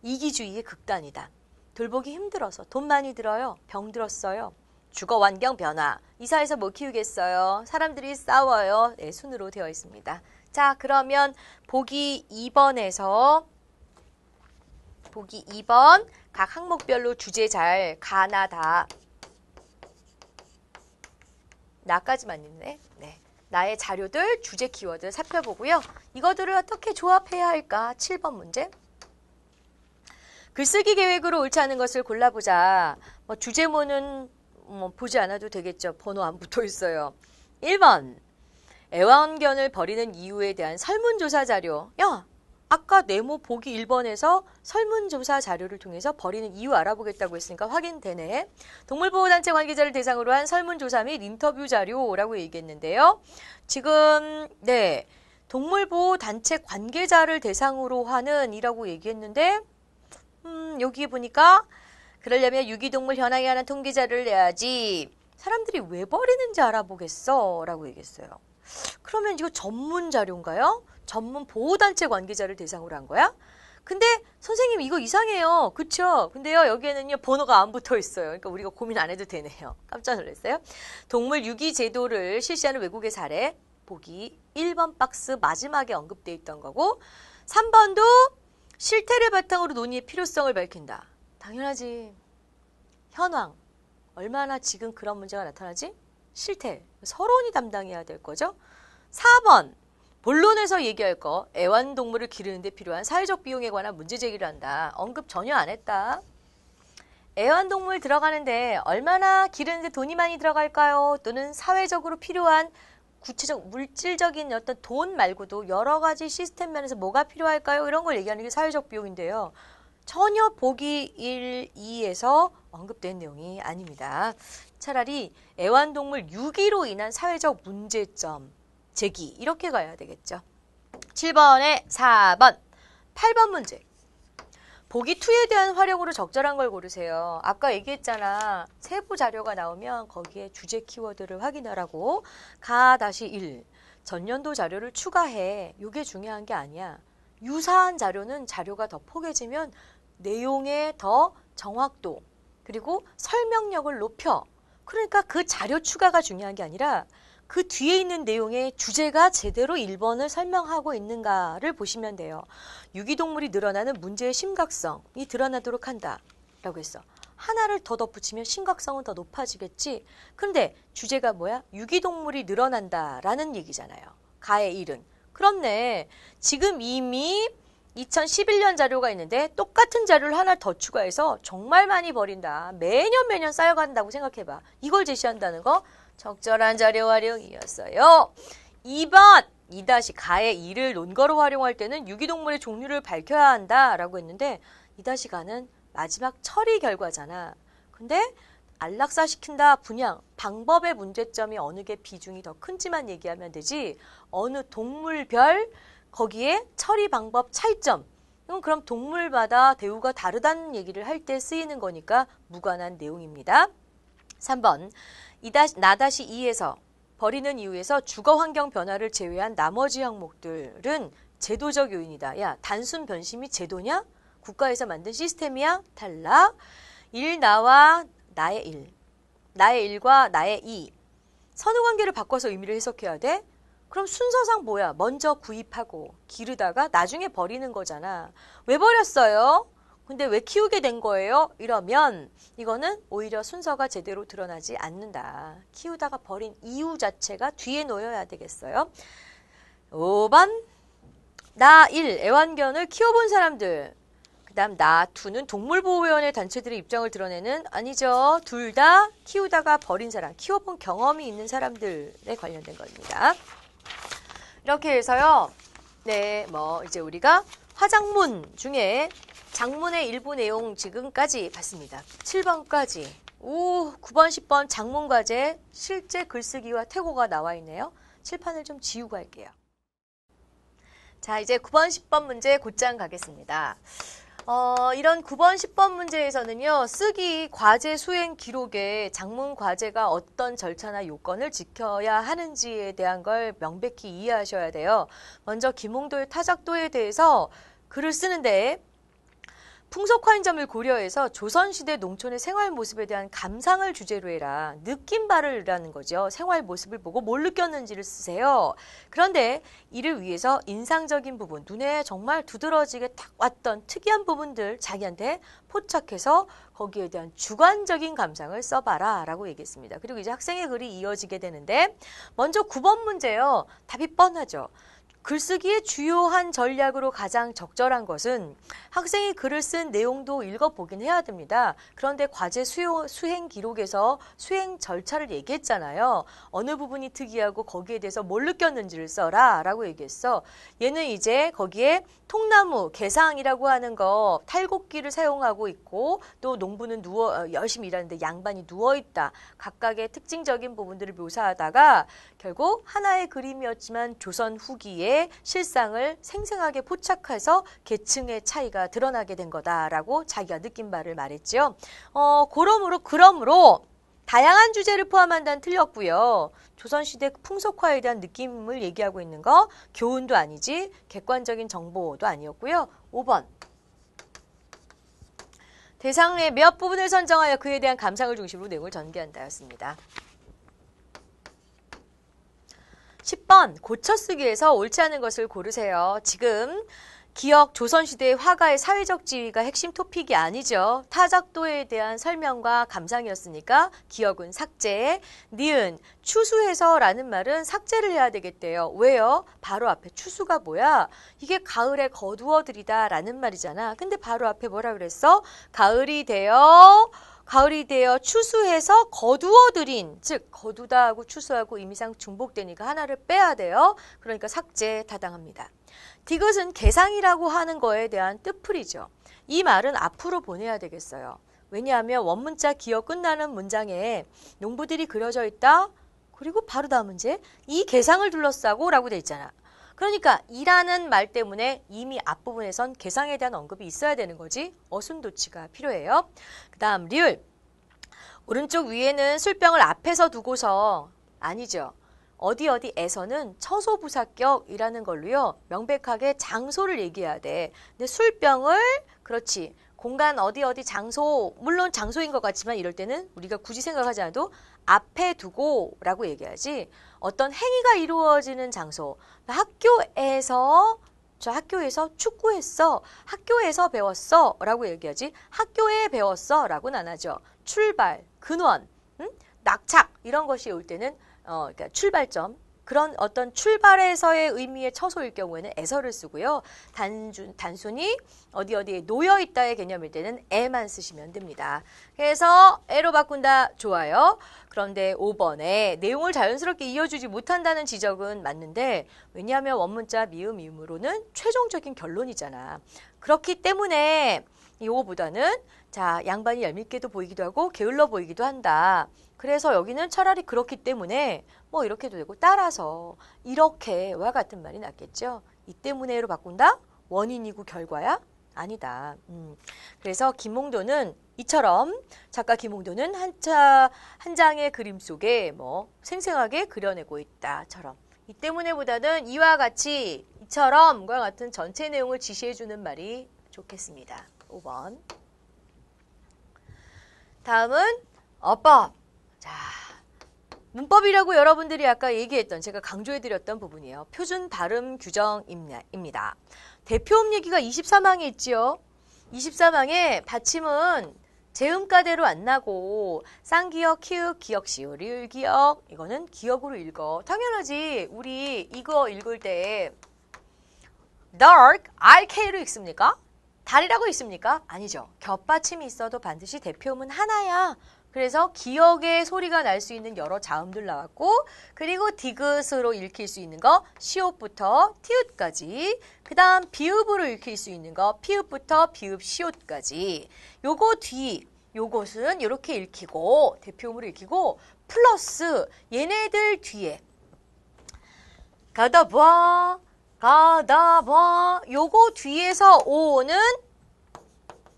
Speaker 1: 이기주의의 극단이다. 돌보기 힘들어서 돈 많이 들어요. 병 들었어요. 주거 환경 변화. 이사해서 못 키우겠어요. 사람들이 싸워요. 네, 순으로 되어 있습니다. 자, 그러면 보기 2번에서 보기 2번 각 항목별로 주제 잘 가나 다 나까지만 있네. 네. 나의 자료들, 주제 키워드 살펴보고요. 이것들을 어떻게 조합해야 할까? 7번 문제. 글쓰기 계획으로 옳지 않은 것을 골라보자. 뭐 주제모는 뭐 보지 않아도 되겠죠. 번호 안 붙어 있어요. 1번. 애완견을 버리는 이유에 대한 설문조사 자료. 야, 아까 네모 보기 1번에서 설문조사 자료를 통해서 버리는 이유 알아보겠다고 했으니까 확인되네. 동물보호단체 관계자를 대상으로 한 설문조사 및 인터뷰 자료라고 얘기했는데요. 지금 네 동물보호단체 관계자를 대상으로 하는 이라고 얘기했는데 음, 여기 보니까 그러려면 유기동물 현황에 관한 통계자를 내야지 사람들이 왜 버리는지 알아보겠어 라고 얘기했어요. 그러면 이거 전문 자료인가요? 전문 보호단체 관계자를 대상으로 한 거야? 근데 선생님 이거 이상해요. 그쵸? 근데요 여기에는요 번호가 안 붙어 있어요. 그러니까 우리가 고민 안 해도 되네요. 깜짝 놀랐어요. 동물 유기 제도를 실시하는 외국의 사례 보기 1번 박스 마지막에 언급돼 있던 거고 3번도 실태를 바탕으로 논의의 필요성을 밝힌다. 당연하지. 현황. 얼마나 지금 그런 문제가 나타나지? 실태. 서론이 담당해야 될 거죠. 4번. 본론에서 얘기할 거 애완동물을 기르는데 필요한 사회적 비용에 관한 문제 제기를 한다. 언급 전혀 안 했다. 애완동물 들어가는데 얼마나 기르는데 돈이 많이 들어갈까요? 또는 사회적으로 필요한 구체적 물질적인 어떤 돈 말고도 여러 가지 시스템 면에서 뭐가 필요할까요? 이런 걸 얘기하는 게 사회적 비용인데요. 전혀 보기 1, 2에서 언급된 내용이 아닙니다. 차라리 애완동물 유기로 인한 사회적 문제점 제기 이렇게 가야 되겠죠. 7번에 4번, 8번 문제. 보기 2에 대한 활용으로 적절한 걸 고르세요. 아까 얘기했잖아. 세부 자료가 나오면 거기에 주제 키워드를 확인하라고. 가 다시 1. 전년도 자료를 추가해. 이게 중요한 게 아니야. 유사한 자료는 자료가 더 포개지면 내용의 더 정확도 그리고 설명력을 높여. 그러니까 그 자료 추가가 중요한 게 아니라 그 뒤에 있는 내용의 주제가 제대로 1번을 설명하고 있는가를 보시면 돼요. 유기동물이 늘어나는 문제의 심각성이 드러나도록 한다. 라고 했어. 하나를 더 덧붙이면 심각성은 더 높아지겠지. 근데 주제가 뭐야? 유기동물이 늘어난다. 라는 얘기잖아요. 가의 일은. 그렇네. 지금 이미 2011년 자료가 있는데 똑같은 자료를 하나 더 추가해서 정말 많이 버린다. 매년 매년 쌓여간다고 생각해봐. 이걸 제시한다는 거 적절한 자료 활용이었어요. 2번 2다시 가의 2를 논거로 활용할 때는 유기동물의 종류를 밝혀야 한다라고 했는데 2다시 가는 마지막 처리 결과잖아. 근데 안락사시킨다 분양 방법의 문제점이 어느 게 비중이 더 큰지만 얘기하면 되지 어느 동물별 거기에 처리 방법 차이점 이건 그럼 동물마다 대우가 다르다는 얘기를 할 때 쓰이는 거니까 무관한 내용입니다. 3번 나다시 2에서 버리는 이유에서 주거 환경 변화를 제외한 나머지 항목들은 제도적 요인이다. 야, 단순 변심이 제도냐? 국가에서 만든 시스템이야? 탈락. 일 나와 나의 일. 나의 일과 나의 이. 선후 관계를 바꿔서 의미를 해석해야 돼? 그럼 순서상 뭐야? 먼저 구입하고 기르다가 나중에 버리는 거잖아. 왜 버렸어요? 근데 왜 키우게 된 거예요? 이러면 이거는 오히려 순서가 제대로 드러나지 않는다. 키우다가 버린 이유 자체가 뒤에 놓여야 되겠어요. 5번 나 1. 애완견을 키워본 사람들 그 다음 나 2는 동물보호위원회 단체들의 입장을 드러내는 아니죠. 둘 다 키우다가 버린 사람, 키워본 경험이 있는 사람들에 관련된 겁니다. 이렇게 해서요. 네, 뭐 이제 우리가 화장문 중에 장문의 일부 내용 지금까지 봤습니다. 7번까지. 오, 9번, 10번 장문 과제 실제 글쓰기와 태고가 나와 있네요. 칠판을 좀 지우고 할게요. 자, 이제 9번, 10번 문제 곧장 가겠습니다. 어, 이런 9번, 10번 문제에서는요, 쓰기 과제 수행 기록에 장문 과제가 어떤 절차나 요건을 지켜야 하는지에 대한 걸 명백히 이해하셔야 돼요. 먼저 김홍도의 타작도에 대해서 글을 쓰는데 풍속화인 점을 고려해서 조선시대 농촌의 생활 모습에 대한 감상을 주제로 해라. 느낀 바를 라는 거죠. 생활 모습을 보고 뭘 느꼈는지를 쓰세요. 그런데 이를 위해서 인상적인 부분, 눈에 정말 두드러지게 탁 왔던 특이한 부분들 자기한테 포착해서 거기에 대한 주관적인 감상을 써봐라 라고 얘기했습니다. 그리고 이제 학생의 글이 이어지게 되는데 먼저 9번 문제요. 답이 뻔하죠. 글쓰기의 주요한 전략으로 가장 적절한 것은 학생이 글을 쓴 내용도 읽어보긴 해야 됩니다. 그런데 과제 수요, 수행 기록에서 수행 절차를 얘기했잖아요. 어느 부분이 특이하고 거기에 대해서 뭘 느꼈는지를 써라 라고 얘기했어. 얘는 이제 거기에 통나무, 개상이라고 하는 거 탈곡기를 사용하고 있고 또 농부는 누워 어, 열심히 일하는데 양반이 누워 있다. 각각의 특징적인 부분들을 묘사하다가 결국 하나의 그림이었지만 조선 후기에 실상을 생생하게 포착해서 계층의 차이가 드러나게 된 거다라고 자기가 느낀 바를 말했죠. 어, 그러므로 그러므로 다양한 주제를 포함한 다는 틀렸고요. 조선시대 풍속화에 대한 느낌을 얘기하고 있는 거 교훈도 아니지 객관적인 정보도 아니었고요. 5번 대상의 몇 부분을 선정하여 그에 대한 감상을 중심으로 내용을 전개한다였습니다. 10번 고쳐쓰기에서 옳지 않은 것을 고르세요. 지금 기억 조선시대의 화가의 사회적 지위가 핵심 토픽이 아니죠. 타작도에 대한 설명과 감상이었으니까 기억은 삭제. 니은 추수해서라는 말은 삭제를 해야 되겠대요. 왜요? 바로 앞에 추수가 뭐야? 이게 가을에 거두어들이다 라는 말이잖아. 근데 바로 앞에 뭐라 그랬어? 가을이 되어 가을이 되어 추수해서 거두어들인 즉 거두다 하고 추수하고 의미상 중복되니까 하나를 빼야 돼요. 그러니까 삭제 타당합니다. 디귿은 개상이라고 하는 거에 대한 뜻풀이죠. 이 말은 앞으로 보내야 되겠어요. 왜냐하면 원문자 기어 끝나는 문장에 농부들이 그려져 있다. 그리고 바로 다음 문제 이 개상을 둘러싸고 라고 돼 있잖아. 그러니까 이라는 말 때문에 이미 앞부분에선 개상에 대한 언급이 있어야 되는 거지. 어순도치가 필요해요. 그 다음 리을. 오른쪽 위에는 술병을 앞에서 두고서 아니죠. 어디 어디에서는 처소부사격이라는 걸로요. 명백하게 장소를 얘기해야 돼. 근데 술병을 그렇지. 공간 어디 어디 장소 물론 장소인 것 같지만 이럴 때는 우리가 굳이 생각하지 않아도 앞에 두고라고 얘기하지. 어떤 행위가 이루어지는 장소. 학교에서 저 학교에서 축구했어. 학교에서 배웠어. 라고 얘기하지. 학교에 배웠어. 라고는 안 하죠. 출발, 근원, 음? 낙착 이런 것이 올 때는 어, 그러니까 출발점 그런 어떤 출발에서의 의미의 처소일 경우에는 에서를 쓰고요. 단순, 단순히 어디 어디에 놓여 있다의 개념일 때는 에만 쓰시면 됩니다. 그래서 에로 바꾼다 좋아요. 그런데 5번에 내용을 자연스럽게 이어주지 못한다는 지적은 맞는데 왜냐하면 원문자 미음 미음으로는 최종적인 결론이잖아. 그렇기 때문에 이 5보다는 자 양반이 얄밉게도 보이기도 하고 게을러 보이기도 한다. 그래서 여기는 차라리 그렇기 때문에 뭐 이렇게도 되고 따라서 이렇게와 같은 말이 낫겠죠. 이 때문에로 바꾼다? 원인이고 결과야? 아니다. 음. 그래서 김홍도는 이처럼 작가 김홍도는 한자 한 장의 그림 속에 뭐 생생하게 그려내고 있다처럼 이 때문에보다는 이와 같이 이처럼과 같은 전체 내용을 지시해 주는 말이 좋겠습니다. 5번. 다음은 어법. 자, 문법이라고 여러분들이 아까 얘기했던 제가 강조해드렸던 부분이에요. 표준 발음 규정입니다. 대표음 얘기가 24망에 있지요. 24망에 받침은 제음가대로 안 나고 쌍기역, 키읔, 기역, 시오, 리을, 기역 이거는 기역으로 읽어. 당연하지. 우리 이거 읽을 때 dark, RK로 읽습니까? 달이라고 있습니까? 아니죠. 겹받침이 있어도 반드시 대표음은 하나야. 그래서 기억의 소리가 날 수 있는 여러 자음들 나왔고 그리고 디귿으로 읽힐 수 있는 거 시옷부터 티읕까지 그 다음 비읍으로 읽힐 수 있는 거 피읍부터 비읍 시옷까지. 요거 뒤 요것은 이렇게 읽히고 대표음으로 읽히고 플러스 얘네들 뒤에. 가다 봐 가다 봐. 요거 뒤에서 오는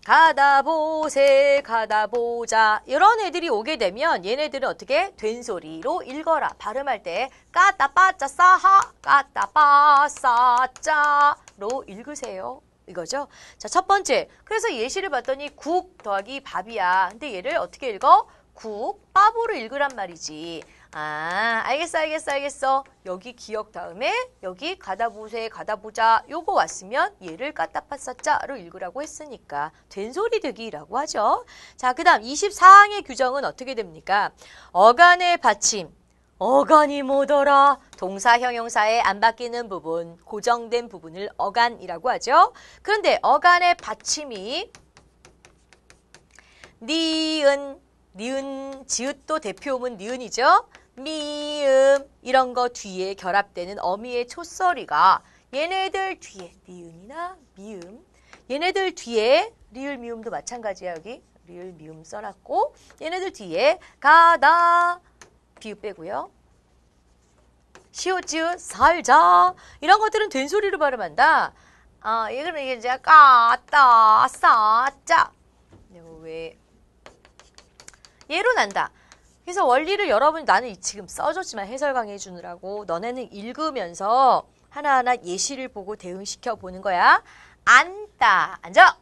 Speaker 1: 가다 보세 가다 보자. 이런 애들이 오게 되면 얘네들은 어떻게? 된소리로 읽어라. 발음할 때 까따 빠짜 싸하 까따 빠싸짜로 읽으세요. 이거죠? 자첫 번째. 그래서 예시를 봤더니 국 더하기 밥이야. 근데 얘를 어떻게 읽어? 국 밥으로 읽으란 말이지 아, 알겠어, 알겠어, 알겠어. 여기 기억 다음에 여기 가다 보세, 가다 보자. 요거 왔으면 얘를 까따 파싸자로 읽으라고 했으니까 된소리 되기라고 하죠. 자, 그 다음 24항의 규정은 어떻게 됩니까? 어간의 받침. 어간이 뭐더라? 동사 형용사에 안 바뀌는 부분, 고정된 부분을 어간이라고 하죠. 그런데 어간의 받침이 니은, 니은, 지읒도 대표음은 니은이죠. 미음. 이런 거 뒤에 결합되는 어미의 초소리가 얘네들 뒤에 니은이나 미음. 얘네들 뒤에 리을 미음도 마찬가지야 여기. 리을 미음 써놨고 얘네들 뒤에 가다. 비읍 빼고요. 시오지읒 살자. 이런 것들은 된소리로 발음한다. 아 이거는 이게 이제 까따 싸짜. 왜. 얘로 난다 그래서 원리를 여러분 나는 지금 써줬지만 해설 강의 해주느라고 너네는 읽으면서 하나하나 예시를 보고 대응시켜 보는 거야. 앉다, 앉아!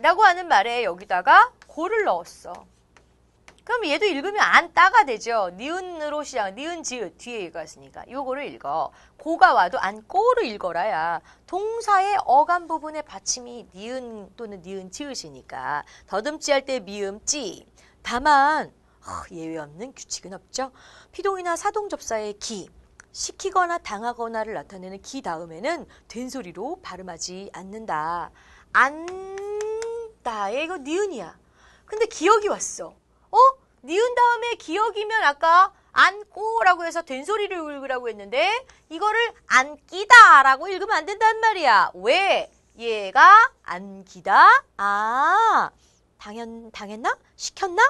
Speaker 1: 라고 하는 말에 여기다가 고를 넣었어. 그럼 얘도 읽으면 안 따가 되죠. 니은으로 시작, 니은 지읒 뒤에 읽었으니까 요거를 읽어. 고가 와도 안 꼬로 읽어라야. 동사의 어감 부분의 받침이 니은 또는 니은 지읒이니까 더듬지 할 때 미음 찌. 다만 어, 예외 없는 규칙은 없죠. 피동이나 사동 접사의 기. 시키거나 당하거나를 나타내는 기 다음에는 된소리로 발음하지 않는다. 안다에 이거 니은이야. 근데 기억이 왔어. 어? 니은 다음에 기억이면 아까 안고라고 해서 된소리를 읽으라고 했는데 이거를 안기다라고 읽으면 안 된단 말이야. 왜? 얘가 안기다? 아, 당연, 당했나? 시켰나?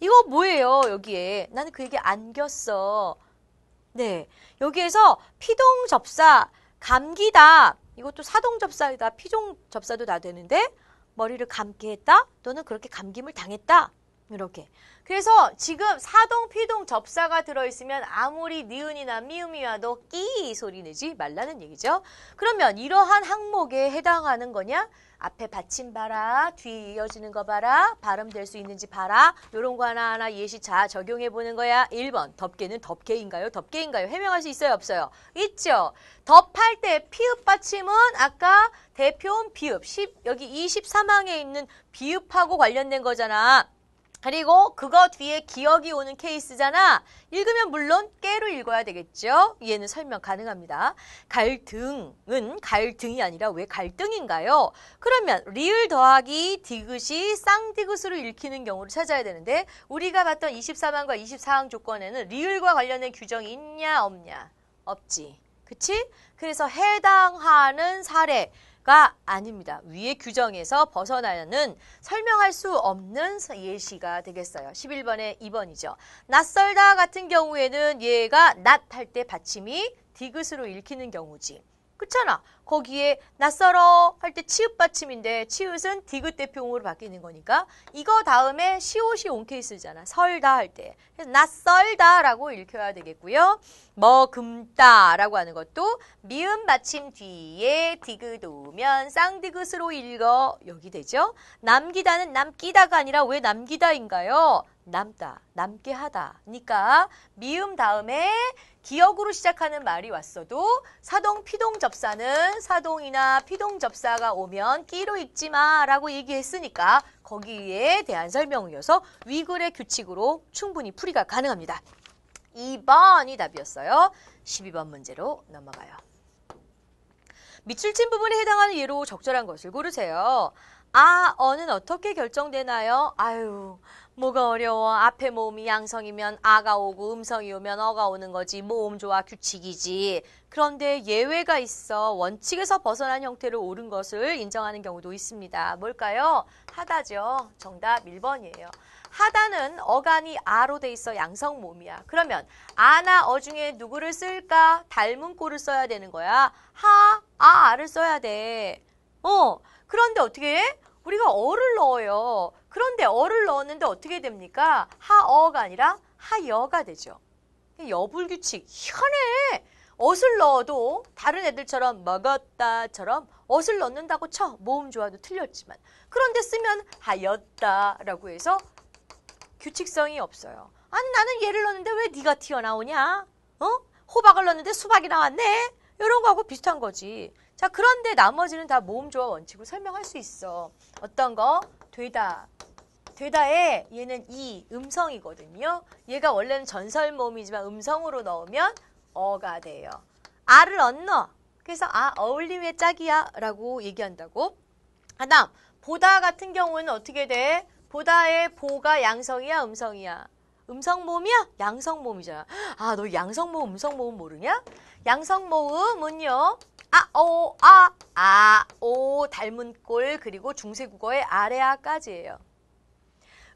Speaker 1: 이거 뭐예요, 여기에? 나는 그 얘기 안 겼어. 네. 여기에서 피동 접사, 감기다. 이것도 사동 접사이다. 피종 접사도 다 되는데 머리를 감게 했다. 또는 그렇게 감김을 당했다. 이렇게. 그래서 지금 사동, 피동, 접사가 들어있으면 아무리 니은이나 미음이 와도 끼 소리 내지 말라는 얘기죠. 그러면 이러한 항목에 해당하는 거냐? 앞에 받침 봐라, 뒤에 이어지는 거 봐라, 발음될 수 있는지 봐라. 요런 거 하나하나 예시 자 적용해 보는 거야. 1번, 덮개는 덮개인가요? 덮개인가요? 해명할 수 있어요? 없어요? 있죠. 덮할 때 피읍 받침은 아까 대표음 비읍, 10, 여기 23항에 있는 비읍하고 관련된 거잖아. 그리고 그거 뒤에 기억이 오는 케이스잖아. 읽으면 물론 깨로 읽어야 되겠죠. 얘는 설명 가능합니다. 갈등은 갈등이 아니라 왜 갈등인가요? 그러면 리을 더하기 디귿이 쌍디귿으로 읽히는 경우를 찾아야 되는데 우리가 봤던 24항과 24항 조건에는 리을과 관련된 규정이 있냐 없냐? 없지. 그치? 그래서 해당하는 사례 가 아닙니다. 위의 규정에서 벗어나는 설명할 수 없는 예시가 되겠어요. 11번에 2번이죠. 낯설다 같은 경우에는 얘가 낯 할 때 받침이 디귿으로 읽히는 경우지. 그렇잖아. 거기에 낯설어 할 때 치읓 받침인데 치읓은 디귿 대표음으로 바뀌는 거니까 이거 다음에 시옷이 온 케이스잖아. 설다 할 때. 그래서 낯설다라고 읽혀야 되겠고요. 머금다라고 하는 것도 미음 받침 뒤에 디귿 오면 쌍디귿으로 읽어 여기 되죠. 남기다는 남기다가 아니라 왜 남기다인가요? 남다, 남게 하다. 그러니까 미음 다음에 기억으로 시작하는 말이 왔어도 사동, 피동 접사는 사동이나 피동 접사가 오면 끼로 읽지 마라고 얘기했으니까 거기에 대한 설명이어서 위글의 규칙으로 충분히 풀이가 가능합니다. 2번이 답이었어요. 12번 문제로 넘어가요. 밑줄 친 부분에 해당하는 예로 적절한 것을 고르세요. 아, 어는 어떻게 결정되나요? 아유, 뭐가 어려워. 앞에 모음이 양성이면 아가 오고 음성이 오면 어가 오는 거지. 모음 조화 규칙이지. 그런데 예외가 있어. 원칙에서 벗어난 형태로 옳은 것을 인정하는 경우도 있습니다. 뭘까요? 하다죠. 정답 1번이에요. 하다는 어간이 아로 돼 있어 양성 모음이야. 그러면 아나 어 중에 누구를 쓸까? 닮은 꼴을 써야 되는 거야. 하, 아, 아를 써야 돼. 어, 그런데 어떻게 해? 우리가 어를 넣어요. 그런데 어를 넣었는데 어떻게 됩니까? 하어가 아니라 하여가 되죠. 여불규칙 희한해. 엇을 넣어도 다른 애들처럼 먹었다처럼 엇을 넣는다고 쳐. 모음 좋아도 틀렸지만. 그런데 쓰면 하였다라고 해서 규칙성이 없어요. 아니 나는 얘를 넣는데 왜 네가 튀어나오냐? 어? 호박을 넣는데 수박이 나왔네? 이런 거하고 비슷한 거지. 자 그런데 나머지는 다 모음 조화 원칙으로 설명할 수 있어. 어떤 거? 되다. 되다에 얘는 이 음성이거든요. 얘가 원래는 전설 모음이지만 음성으로 넣으면 어가 돼요. 아를 얹어. 그래서 아 어울림의 짝이야 라고 얘기한다고. 하다음 보다 같은 경우는 어떻게 돼? 보다의 보가 양성이야 음성이야? 음성 모음이야? 양성 모음이잖아. 아, 너 양성 모음, 음성 모음 모르냐? 양성 모음은요. 아, 오, 아, 아, 오, 닮은 꼴, 그리고 중세 국어의 아래아까지예요.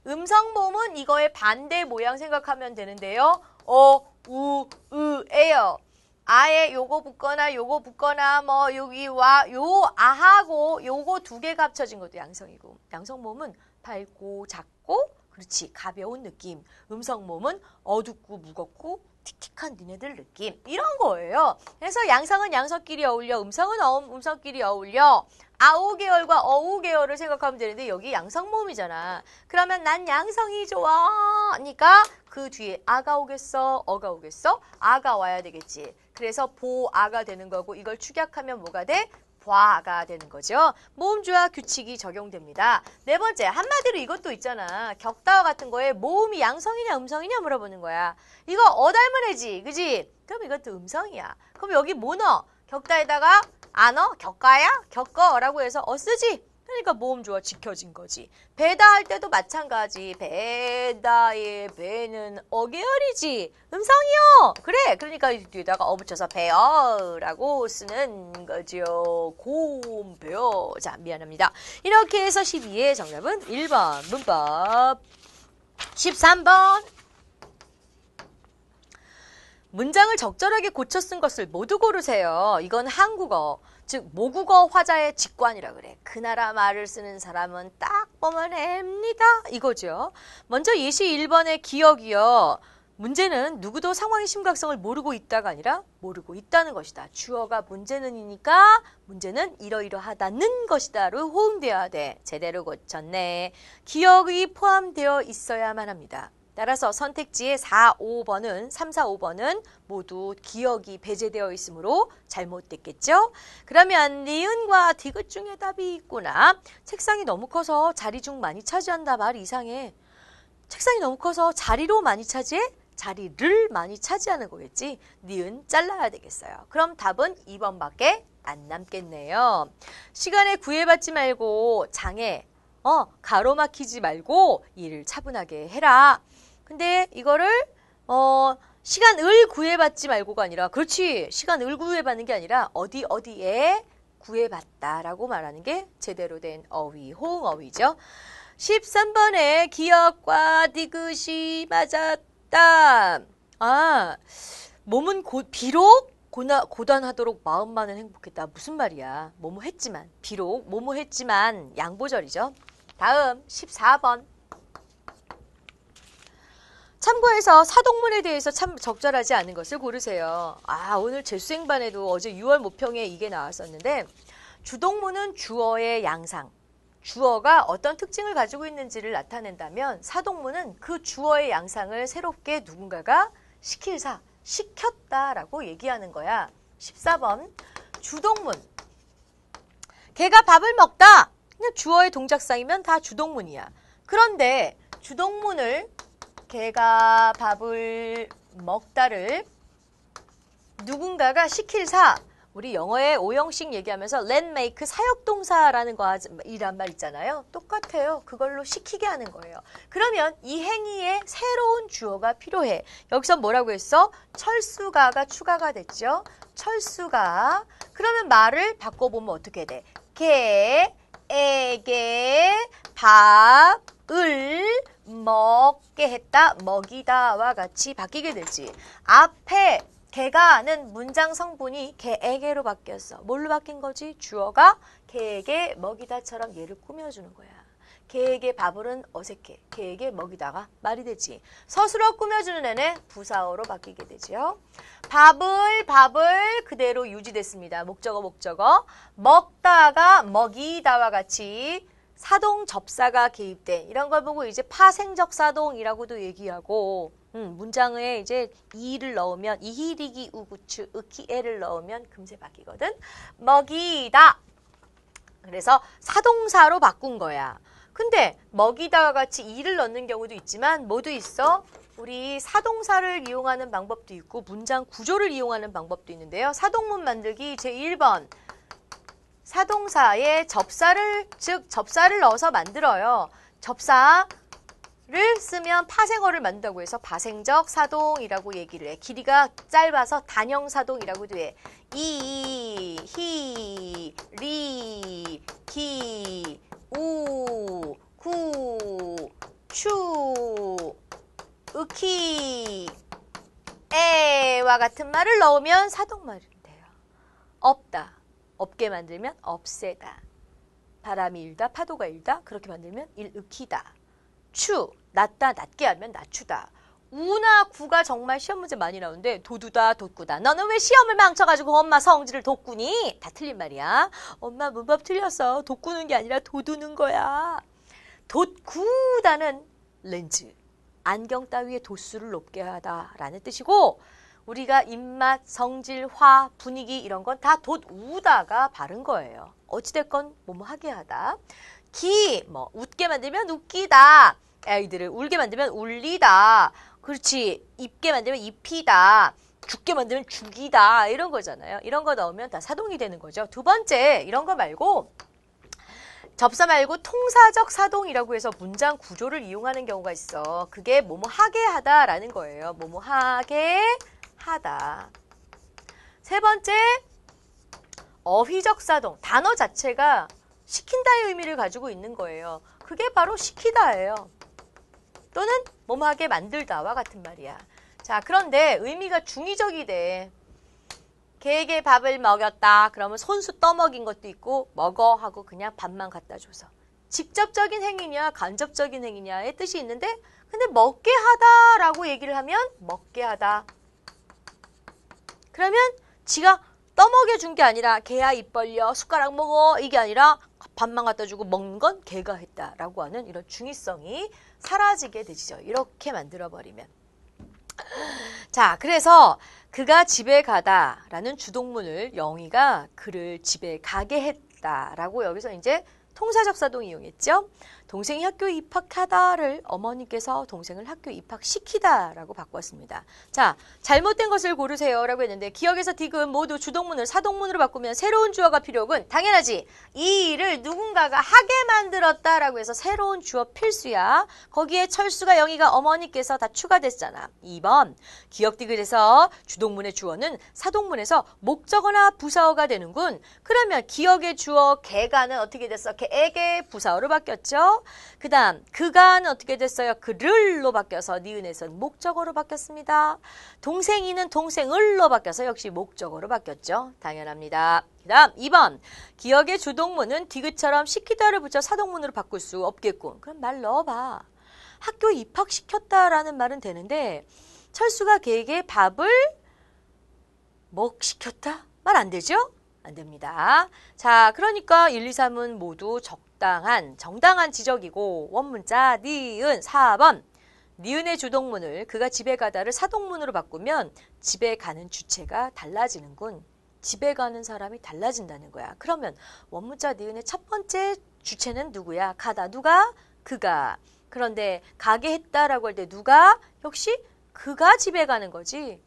Speaker 1: 음성모음은 이거의 반대 모양 생각하면 되는데요. 어, 우, 으 에요. 아예 요거 붙거나 요거 붙거나 뭐 여기 와 요 아하고 요거 두 개가 합쳐진 것도 양성이고 양성모음은 밝고 작고
Speaker 2: 그렇지 가벼운 느낌. 음성 몸은 어둡고 무겁고 틱틱한 니네들 느낌 이런 거예요. 그래서 양성은 양성끼리 어울려, 음성은 어음, 음성끼리 어울려. 아우 계열과 어우 계열을 생각하면 되는데 여기 양성 모음이잖아. 그러면 난 양성이 좋아. 하니까 그 뒤에 아가 오겠어, 어가 오겠어, 아가 와야 되겠지. 그래서 보아가 되는 거고 이걸 축약하면 뭐가 돼? 과가 되는 거죠. 모음주와 규칙이 적용됩니다. 네 번째, 한마디로 이것도 있잖아. 격다와 같은 거에 모음이 양성이냐 음성이냐 물어보는 거야. 이거 어 닮은 애지, 그지? 그럼 이것도 음성이야. 그럼 여기 뭐 넣어? 격다에다가 안 어? 격가야? 격거라고 해서 어 쓰지? 그러니까 모음주어 지켜진 거지. 배다 할 때도 마찬가지. 배다의 배는 어계열이지. 음성이요. 그래. 그러니까 뒤에다가 어 붙여서 배어라고 쓰는 거죠. 고음 배어. 자, 미안합니다. 이렇게 해서 12의 정답은 1번 문법. 13번. 문장을 적절하게 고쳐 쓴 것을 모두 고르세요. 이건 한국어. 즉 모국어 화자의 직관이라 그래. 그 나라 말을 쓰는 사람은 딱 보면 앱니다. 이거죠. 먼저 예시 1번의 기억이요. 문제는 누구도 상황의 심각성을 모르고 있다가 아니라 모르고 있다는 것이다. 주어가 문제는이니까 문제는 이러이러하다는 것이다로 호응되어야 돼. 제대로 고쳤네. 기억이 포함되어 있어야만 합니다. 따라서 선택지의 4, 5번은 3, 4, 5번은 모두 기억이 배제되어 있으므로 잘못됐겠죠? 그러면 니은과 디귿 중에 답이 있구나. 책상이 너무 커서 자리 중 많이 차지한다 말 이상해. 책상이 너무 커서 자리로 많이 차지해? 자리를 많이 차지하는 거겠지. 니은 잘라야 되겠어요. 그럼 답은 2번밖에 안 남겠네요. 시간에 구애받지 말고 장애, 어, 가로막히지 말고 일을 차분하게 해라. 근데 이거를 어 시간을 구해받지 말고가 아니라 그렇지 시간을 구해받는 게 아니라 어디 어디에 구해받다라고 말하는 게 제대로 된 어휘 호응어휘죠. 13번에 기억과 디귿이 맞았다. 아 몸은 고, 비록 고나, 고단하도록 마음만은 행복했다. 무슨 말이야. 뭐뭐 했지만 비록 뭐뭐 했지만 양보절이죠. 다음 14번 참고해서 사동문에 대해서 참 적절하지 않은 것을 고르세요. 아, 오늘 재수행반에도 어제 6월 모평에 이게 나왔었는데 주동문은 주어의 양상, 주어가 어떤 특징을 가지고 있는지를 나타낸다면 사동문은 그 주어의 양상을 새롭게 누군가가 시킬사, 시켰다라고 얘기하는 거야. 14번 주동문 걔가 밥을 먹다 그냥 주어의 동작상이면 다 주동문이야. 그런데 주동문을 개가 밥을 먹다를 누군가가 시킬 사 우리 영어의 오형식 얘기하면서 let make 사역동사라는 거 이란 말 있잖아요. 똑같아요. 그걸로 시키게 하는 거예요. 그러면 이 행위에 새로운 주어가 필요해. 여기서 뭐라고 했어? 철수가가 추가가 됐죠. 철수가. 그러면 말을 바꿔보면 어떻게 돼? 개에게 밥을 먹게 했다, 먹이다와 같이 바뀌게 되지. 앞에 개가는 문장 성분이 개에게로 바뀌었어. 뭘로 바뀐 거지? 주어가 개에게 먹이다처럼 얘를 꾸며주는 거야. 개에게 밥을은 어색해. 개에게 먹이다가 말이 되지. 서술어 꾸며주는 애는 부사어로 바뀌게 되죠. 밥을 밥을 그대로 유지됐습니다. 목적어 목적어. 먹다가 먹이다와 같이 사동 접사가 개입된 이런 걸 보고 이제 파생적 사동이라고도 얘기하고 음, 문장에 이제 이를 넣으면 이히리기 우구추 으키에를 넣으면 금세 바뀌거든. 먹이다. 그래서 사동사로 바꾼 거야. 근데 먹이다와 같이 이를 넣는 경우도 있지만 모두 있어. 우리 사동사를 이용하는 방법도 있고 문장 구조를 이용하는 방법도 있는데요. 사동문 만들기 제1번 사동사에 접사를 즉 접사를 넣어서 만들어요. 접사를 쓰면 파생어를 만든다고 해서 파생적 사동이라고 얘기를 해. 길이가 짧아서 단형 사동이라고도 해. 이, 히, 리, 기, 우, 구, 추, 으키, 에와 같은 말을 넣으면 사동말이 돼요. 없다. 없게 만들면 없애다. 바람이 일다, 파도가 일다. 그렇게 만들면 일으키다. 추, 낮다 낮게 하면 낮추다. 우나 구가 정말 시험 문제 많이 나오는데 도두다 돋구다. 너는 왜 시험을 망쳐가지고 엄마 성질을 돋구니? 다 틀린 말이야. 엄마 문법 틀렸어. 돋구는 게 아니라 도두는 거야. 돋구다는 렌즈. 안경 따위의 도수를 높게 하다라는 뜻이고 우리가 입맛, 성질, 화, 분위기 이런 건 다 돋우다가 바른 거예요. 어찌됐건 뭐뭐 하게 하다. 기, 뭐 웃게 만들면 웃기다. 아이들을 울게 만들면 울리다. 그렇지. 입게 만들면 입히다. 죽게 만들면 죽이다. 이런 거잖아요. 이런 거 넣으면 다 사동이 되는 거죠. 두 번째, 이런 거 말고 접사 말고 통사적 사동이라고 해서 문장 구조를 이용하는 경우가 있어. 그게 뭐뭐 하게 하다라는 거예요. 뭐뭐 하게 하다. 세 번째, 어휘적 사동. 단어 자체가 시킨다의 의미를 가지고 있는 거예요. 그게 바로 시키다예요. 또는 뭐뭐하게 만들다와 같은 말이야. 자, 그런데 의미가 중의적이 돼. 개에게 밥을 먹였다. 그러면 손수 떠먹인 것도 있고 먹어 하고 그냥 밥만 갖다 줘서. 직접적인 행위냐 간접적인 행위냐의 뜻이 있는데 근데 먹게 하다라고 얘기를 하면 먹게 하다. 그러면 지가 떠먹여 준 게 아니라 개야 입 벌려 숟가락 먹어 이게 아니라 밥만 갖다 주고 먹는 건 개가 했다라고 하는 이런 중의성이 사라지게 되죠. 이렇게 만들어 버리면. 자, 그래서 그가 집에 가다라는 주동문을 영희가 그를 집에 가게 했다라고 여기서 이제 통사적 사동 이용했죠. 동생이 학교 입학하다를 어머니께서 동생을 학교 입학시키다라고 바꿨습니다. 자, 잘못된 것을 고르세요라고 했는데 기억에서 디귿 모두 주동문을 사동문으로 바꾸면 새로운 주어가 필요군. 당연하지. 이 일을 누군가가 하게 만들었다라고 해서 새로운 주어 필수야. 거기에 철수가 영희가 어머니께서 다 추가됐잖아. 2번 기억 디귿에서 주동문의 주어는 사동문에서 목적어나 부사어가 되는군. 그러면 기억의 주어 개가는 어떻게 됐어? 개에게 부사어로 바뀌었죠. 그 다음 그가는 어떻게 됐어요? 그를로 바뀌어서 니은에서는 목적어로 바뀌었습니다. 동생이는 동생을로 바뀌어서 역시 목적어로 바뀌었죠. 당연합니다. 그 다음 2번 기억의 주동문은 디귿처럼 시키다를 붙여 사동문으로 바꿀 수 없겠군. 그럼 말 넣어봐. 학교 입학시켰다라는 말은 되는데 철수가 걔에게 밥을 먹시켰다? 말 안 되죠? 안 됩니다. 자, 그러니까 1, 2, 3은 모두 적당한, 정당한 지적이고 원문자 니은 4번 니은의 주동문을 그가 집에 가다를 사동문으로 바꾸면 집에 가는 주체가 달라지는군. 집에 가는 사람이 달라진다는 거야. 그러면 원문자 니은의 첫 번째 주체는 누구야? 가다. 누가? 그가. 그런데 가게 했다라고 할 때 누가? 역시 그가 집에 가는 거지.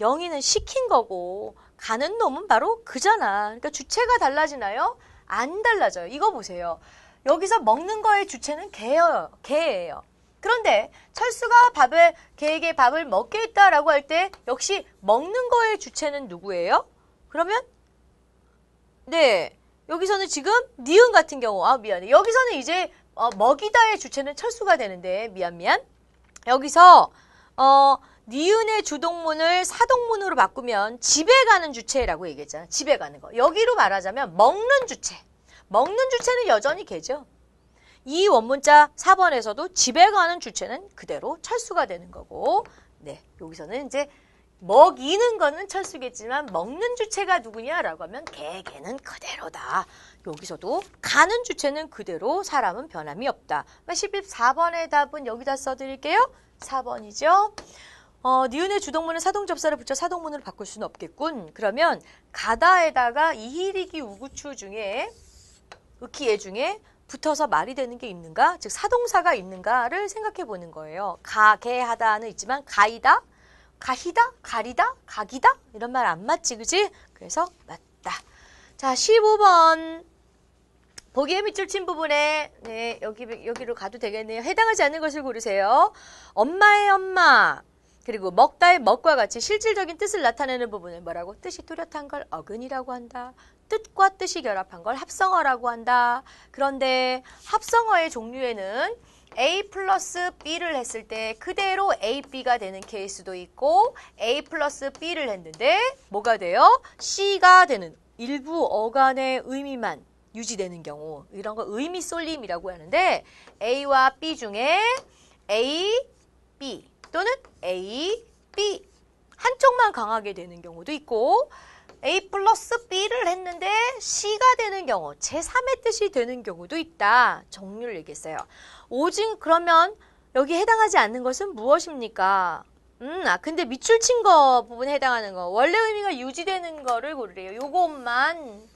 Speaker 2: 영희는 시킨 거고 가는 놈은 바로 그잖아. 그러니까 주체가 달라지나요? 안 달라져요. 이거 보세요. 여기서 먹는 거의 주체는 개예요. 개예요. 그런데 철수가 밥을 개에게 밥을 먹게 했다라고 할 때 역시 먹는 거의 주체는 누구예요? 그러면 네 여기서는 지금 니은 같은 경우 아 미안해 여기서는 이제 어, 먹이다의 주체는 철수가 되는데 미안 미안 여기서 어 니은의 주동문을 사동문으로 바꾸면 집에 가는 주체라고 얘기했잖아. 집에 가는 거. 여기로 말하자면 먹는 주체. 먹는 주체는 여전히 개죠. 이 원문자 4번에서도 집에 가는 주체는 그대로 철수가 되는 거고 네 여기서는 이제 먹이는 거는 철수겠지만 먹는 주체가 누구냐라고 하면 개, 개는 그대로다. 여기서도 가는 주체는 그대로 사람은 변함이 없다. 14번의 답은 여기다 써드릴게요. 4번이죠. 어, 니은의 주동문은 사동 접사를 붙여 사동문으로 바꿀 수는 없겠군. 그러면 가다에다가 이히리기 우구추 중에 으키예 중에 붙어서 말이 되는 게 있는가? 즉 사동사가 있는가를 생각해 보는 거예요. 가게 하다는 있지만 가이다, 가히다, 가리다, 가기다 이런 말 안 맞지, 그지? 그래서 맞다. 자, 15번 보기에 밑줄 친 부분에 네 여기 여기로 가도 되겠네요. 해당하지 않는 것을 고르세요. 엄마의 엄마 그리고 먹다의 먹과 같이 실질적인 뜻을 나타내는 부분을 뭐라고? 뜻이 뚜렷한 걸 어근이라고 한다. 뜻과 뜻이 결합한 걸 합성어라고 한다. 그런데 합성어의 종류에는 A 플러스 B를 했을 때 그대로 A, B가 되는 케이스도 있고 A 플러스 B를 했는데 뭐가 돼요? C가 되는 일부 어간의 의미만 유지되는 경우 이런 거 의미 쏠림이라고 하는데 A와 B 중에 A, B 또는 A, B 한쪽만 강하게 되는 경우도 있고 A 플러스 B를 했는데 C가 되는 경우, 제3의 뜻이 되는 경우도 있다. 정리를 얘기했어요. 오직 그러면 여기 해당하지 않는 것은 무엇입니까? 음, 아, 근데 밑줄 친 거 부분에 해당하는 거. 원래 의미가 유지되는 거를 고르래요. 요것만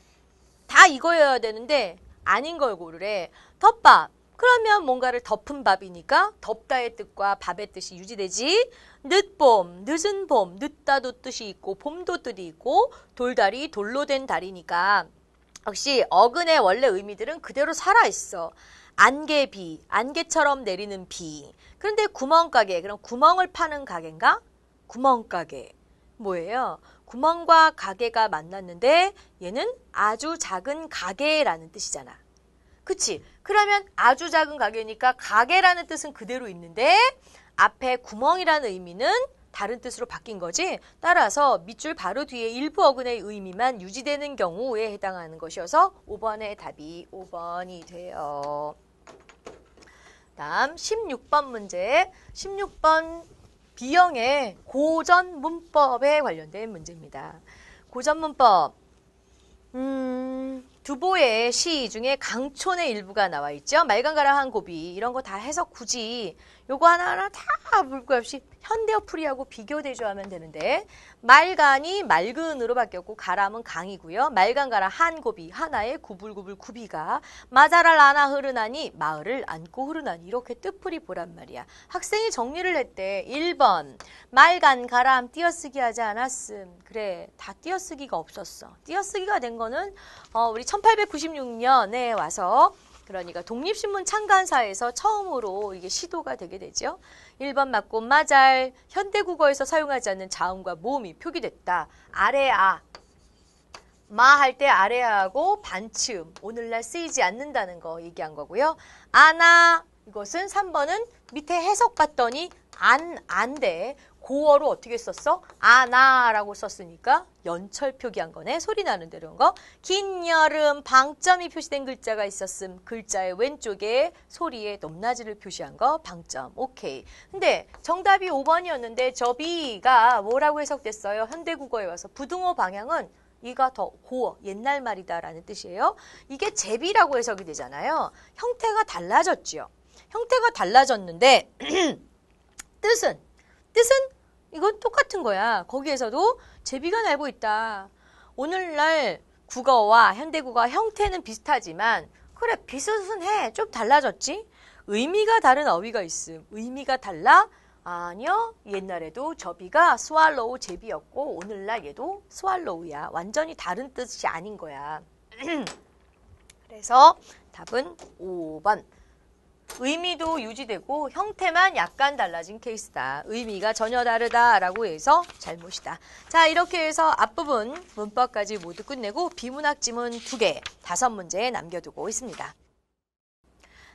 Speaker 2: 다 이거여야 되는데 아닌 걸 고르래. 덮밥. 그러면 뭔가를 덮은 밥이니까 덮다의 뜻과 밥의 뜻이 유지되지. 늦봄, 늦은 봄, 늦다도 뜻이 있고 봄도 뜻이 있고 돌다리, 돌로 된 다리니까 역시 어근의 원래 의미들은 그대로 살아있어. 안개 비, 안개처럼 내리는 비. 그런데 구멍가게, 그럼 구멍을 파는 가게인가? 구멍가게. 뭐예요? 구멍과 가게가 만났는데 얘는 아주 작은 가게라는 뜻이잖아. 그치? 그러면 아주 작은 가게니까 가게라는 뜻은 그대로 있는데 앞에 구멍이라는 의미는 다른 뜻으로 바뀐 거지. 따라서 밑줄 바로 뒤에 일부 어근의 의미만 유지되는 경우에 해당하는 것이어서 5번의 답이 5번이 돼요. 다음 16번 문제. 16번 B형의 고전 문법에 관련된 문제입니다. 고전 문법. 음, 두보의 시 중에 강촌의 일부가 나와 있죠. 말간가라한 고비 이런 거 다 해석 굳이 요거 하나하나 다 물고 없이 현대어 풀이하고 비교 대조하면 되는데 말간이 맑은으로 바뀌었고 가람은 강이고요. 말간 가라 한 고비 하나의 구불구불 구비가 마자랄 안아 흐르나니 마을을 안고 흐르나니 이렇게 뜻풀이 보란 말이야. 학생이 정리를 했대. 1번 말간 가람 띄어쓰기 하지 않았음. 그래 다 띄어쓰기가 없었어. 띄어쓰기가 된 거는 어, 우리 1896년에 와서 그러니까 독립신문 창간사에서 처음으로 이게 시도가 되게 되죠. 1번 맞고 마잘 현대국어에서 사용하지 않는 자음과 모음이 표기됐다. 아래아 마 할 때 아래아하고 반치음 오늘날 쓰이지 않는다는 거 얘기한 거고요. 아나 이것은 3번은 밑에 해석 봤더니 안, 안돼. 고어로 어떻게 썼어? 아나라고 썼으니까 연철 표기한 거네. 소리 나는 대로 한 거. 긴 여름 방점이 표시된 글자가 있었음. 글자의 왼쪽에 소리의 높낮이를 표시한 거 방점. 오케이. 근데 정답이 5번이었는데 저 B가 뭐라고 해석됐어요? 현대국어에 와서 부등호 방향은 이가 더 고어, 옛날 말이다라는 뜻이에요. 이게 제비라고 해석이 되잖아요. 형태가 달라졌죠. 형태가 달라졌는데 뜻은 뜻은 이건 똑같은 거야. 거기에서도 제비가 날고 있다. 오늘날 국어와 현대국어 형태는 비슷하지만 그래 비슷은 해. 좀 달라졌지? 의미가 다른 어휘가 있음. 의미가 달라? 아니요. 옛날에도 저비가 swallow 제비였고 오늘날 얘도 swallow야. 완전히 다른 뜻이 아닌 거야. 그래서 답은 5번. 의미도 유지되고 형태만 약간 달라진 케이스다. 의미가 전혀 다르다라고 해서 잘못이다. 자 이렇게 해서 앞부분 문법까지 모두 끝내고 비문학 지문 두 개, 다섯 문제 남겨두고 있습니다.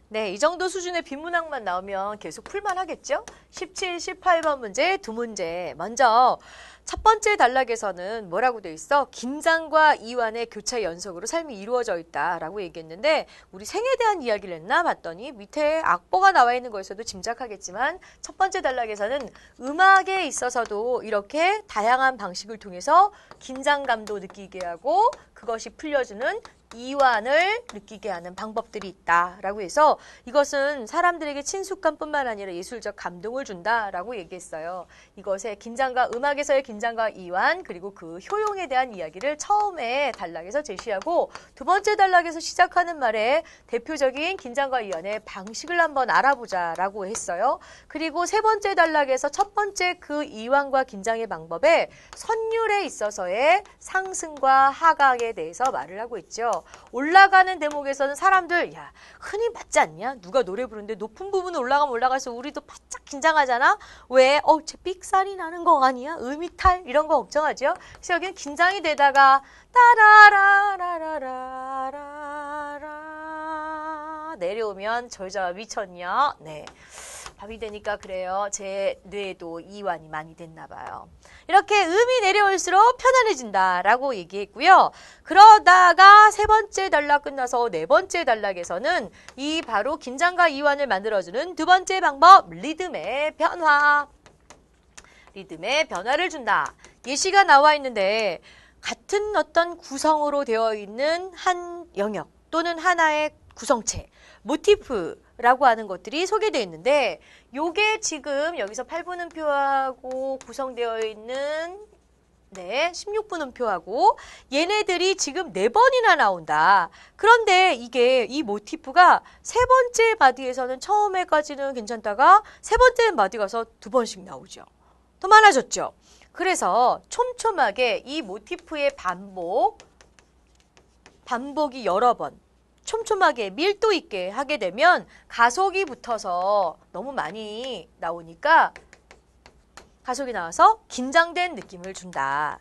Speaker 2: 네, 이 정도 수준의 비문학만 나오면 계속 풀만 하겠죠? 17, 18번 문제 두 문제. 먼저 첫 번째 단락에서는 뭐라고 돼 있어? 김장과 이완의 교차 연속으로 삶이 이루어져 있다라고 얘기했는데 우리 생에 대한 이야기를 했나 봤더니 밑에 악보가 나와 있는 거에서도 짐작하겠지만 첫 번째 단락에서는 음악에 있어서도 이렇게 다양한 방식을 통해서 긴장감도 느끼게 하고 그것이 풀려주는 이완을 느끼게 하는 방법들이 있다라고 해서 이것은 사람들에게 친숙감뿐만 아니라 예술적 감동을 준다라고 얘기했어요. 이것의 긴장과 음악에서의 긴장과 이완 그리고 그 효용에 대한 이야기를 처음에 단락에서 제시하고 두 번째 단락에서 시작하는 말에 대표적인 긴장과 이완의 방식을 한번 알아보자라고 했어요. 그리고 세 번째 단락에서 첫 번째 그 이완과 긴장의 방법에 선율에 있어서의 상승과 하강에 대해서 말을 하고 있죠. 올라가는 대목에서는 사람들 야 흔히 맞지 않냐? 누가 노래 부르는데 높은 부분을 올라가면 올라가서 우리도 바짝 긴장하잖아. 왜? 어, 제 삑살이 나는 거 아니야? 음이탈 이런 거 걱정하죠. 그래서 여기는 긴장이 되다가 따라라라라라라 내려오면 절자가 미쳤냐? 네. 밤이 되니까 그래요. 제 뇌에도 이완이 많이 됐나 봐요. 이렇게 음이 내려올수록 편안해진다라고 얘기했고요. 그러다가 세 번째 단락 끝나서 네 번째 단락에서는 이 바로 긴장과 이완을 만들어주는 두 번째 방법 리듬의 변화. 리듬의 변화를 준다. 예시가 나와 있는데 같은 어떤 구성으로 되어 있는 한 영역 또는 하나의 구성체, 모티프 라고 하는 것들이 소개되어 있는데 요게 지금 여기서 8분음표하고 구성되어 있는 네, 16분음표하고 얘네들이 지금 네 번이나 나온다. 그런데 이게 이 모티프가 세 번째 마디에서는 처음에까지는 괜찮다가 세 번째 마디 가서 두 번씩 나오죠. 더 많아졌죠. 그래서 촘촘하게 이 모티프의 반복, 반복이 여러 번, 촘촘하게 밀도 있게 하게 되면 가속이 붙어서 너무 많이 나오니까 가속이 나와서 긴장된 느낌을 준다.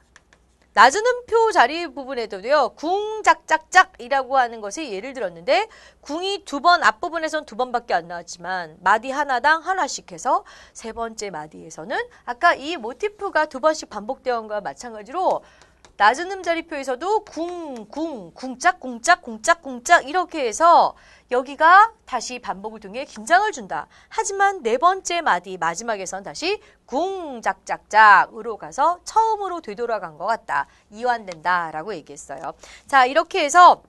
Speaker 2: 낮은 음표 자리 부분에도요, 궁작작작이라고 하는 것이 예를 들었는데, 궁이 두 번, 앞부분에선 두 번밖에 안 나왔지만, 마디 하나당 하나씩 해서, 세 번째 마디에서는, 아까 이 모티프가 두 번씩 반복되어 온 것과 마찬가지로, 낮은 음자리표에서도 궁, 궁, 궁짝, 궁짝, 궁짝, 궁짝 이렇게 해서 여기가 다시 반복을 통해 긴장을 준다. 하지만 네 번째 마디 마지막에선 다시 궁짝짝짝으로 가서 처음으로 되돌아간 것 같다. 이완된다 라고 얘기했어요. 자 이렇게 해서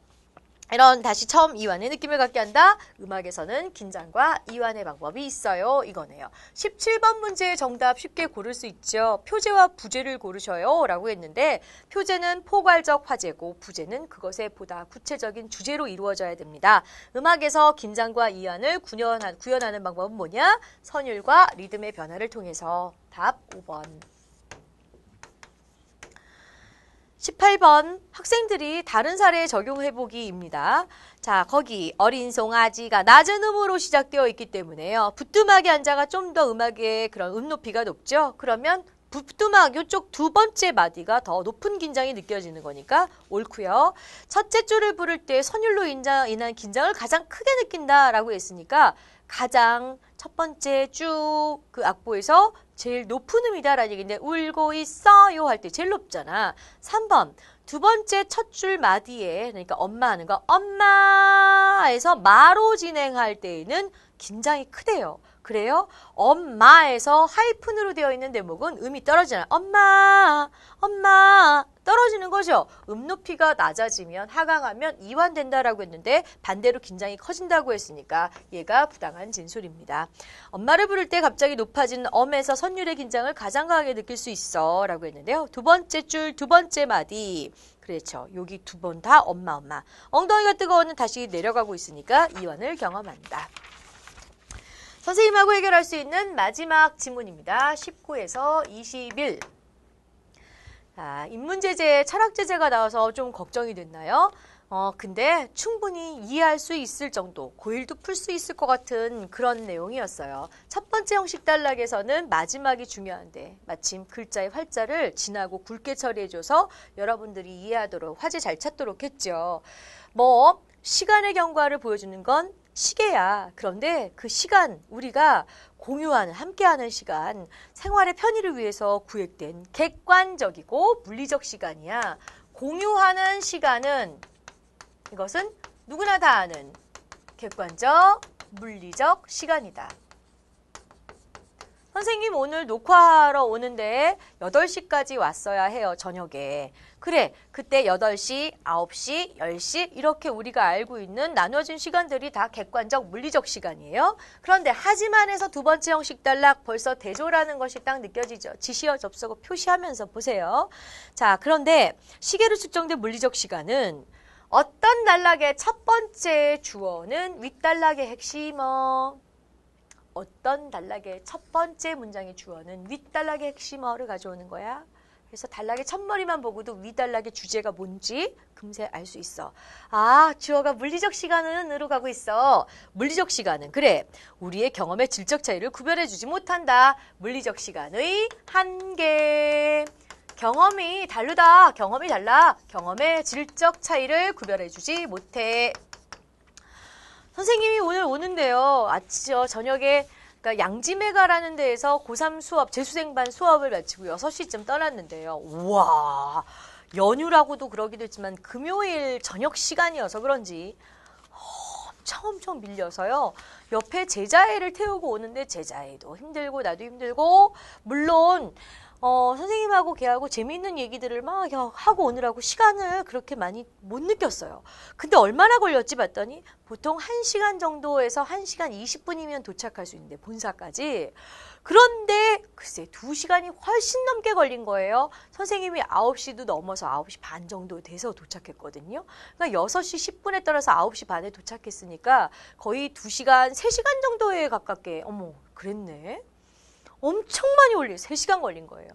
Speaker 2: 이런 다시 처음 이완의 느낌을 갖게 한다. 음악에서는 긴장과 이완의 방법이 있어요. 이거네요. 17번 문제의 정답 쉽게 고를 수 있죠. 표제와 부제를 고르셔요. 라고 했는데 표제는 포괄적 화제고 부제는 그것에 보다 구체적인 주제로 이루어져야 됩니다. 음악에서 긴장과 이완을 구현하는 방법은 뭐냐? 선율과 리듬의 변화를 통해서 답 5번. 18번 학생들이 다른 사례 적용해보기입니다. 자, 거기 어린 송아지가 낮은 음으로 시작되어 있기 때문에요. 부뚜막에 앉아가 좀 더 음악의 그런 음 높이가 높죠. 그러면 부뚜막 이쪽 두 번째 마디가 더 높은 긴장이 느껴지는 거니까 옳고요. 첫째 줄을 부를 때 선율로 인한 긴장을 가장 크게 느낀다라고 했으니까 가장 첫 번째 쭉 그 악보에서 제일 높은 음이다라는 얘기인데 울고 있어요 할 때 제일 높잖아. 3번 두 번째 첫 줄 마디에 그러니까 엄마 하는 거 엄마에서 마로 진행할 때에는 긴장이 크대요. 그래요? 엄마에서 하이픈으로 되어 있는 대목은 음이 떨어지잖아요. 엄마, 엄마 떨어지는 거죠. 음 높이가 낮아지면 하강하면 이완된다라고 했는데 반대로 긴장이 커진다고 했으니까 얘가 부당한 진술입니다. 엄마를 부를 때 갑자기 높아진 엄에서 선율의 긴장을 가장 강하게 느낄 수 있어라고 했는데요. 두 번째 줄 두 번째 마디 그렇죠. 여기 두 번 다 엄마 엄마. 엉덩이가 뜨거워는 다시 내려가고 있으니까 이완을 경험한다. 선생님하고 해결할 수 있는 마지막 지문입니다. 19에서 21. 아, 인문제제, 철학제제가 나와서 좀 걱정이 됐나요? 어, 근데 충분히 이해할 수 있을 정도, 고1도 풀 수 있을 것 같은 그런 내용이었어요. 첫 번째 형식 단락에서는 마지막이 중요한데, 마침 글자의 활자를 진하고 굵게 처리해줘서 여러분들이 이해하도록, 화제 잘 찾도록 했죠. 뭐, 시간의 경과를 보여주는 건 시계야. 그런데 그 시간, 우리가 공유하는, 함께하는 시간, 생활의 편의를 위해서 구획된 객관적이고 물리적 시간이야. 공유하는 시간은 이것은 누구나 다 아는 객관적, 물리적 시간이다. 선생님 오늘 녹화하러 오는데 8시까지 왔어야 해요, 저녁에. 그래, 그때 8시, 9시, 10시 이렇게 우리가 알고 있는 나눠진 시간들이 다 객관적, 물리적 시간이에요. 그런데 하지만에서 두 번째 형식 단락 벌써 대조라는 것이 딱 느껴지죠. 지시어 접속어 표시하면서 보세요. 자, 그런데 시계로 측정된 물리적 시간은 어떤 단락의 첫 번째 주어는 윗단락의 핵심어, 어떤 단락의 첫 번째 문장의 주어는 윗단락의 핵심어를 가져오는 거야. 그래서 단락의 첫머리만 보고도 윗단락의 주제가 뭔지 금세 알 수 있어. 아, 주어가 물리적 시간은으로 가고 있어. 물리적 시간은 그래. 우리의 경험의 질적 차이를 구별해 주지 못한다. 물리적 시간의 한계. 경험이 다르다. 경험이 달라. 경험의 질적 차이를 구별해 주지 못해. 선생님이 오늘 오는데요. 아치죠. 저녁에 그러니까 양지메가라는 데에서 고3 수업, 재수생반 수업을 마치고 6시쯤 떠났는데요. 우와, 연휴라고도 그러기도 했지만 금요일 저녁 시간이어서 그런지 엄청 엄청 밀려서요. 옆에 제자애를 태우고 오는데 제자애도 힘들고 나도 힘들고 물론 어, 선생님하고 걔하고 재미있는 얘기들을 막 하고 오느라고 시간을 그렇게 많이 못 느꼈어요. 근데 얼마나 걸렸지 봤더니 보통 1시간 정도에서 1시간 20분이면 도착할 수 있는데 본사까지. 그런데 글쎄 2시간이 훨씬 넘게 걸린 거예요. 선생님이 9시도 넘어서 9시 반 정도 돼서 도착했거든요. 그러니까 6시 10분에 따라서 9시 반에 도착했으니까 거의 2시간, 3시간 정도에 가깝게 어머 그랬네. 엄청 많이 올려 3시간 걸린 거예요.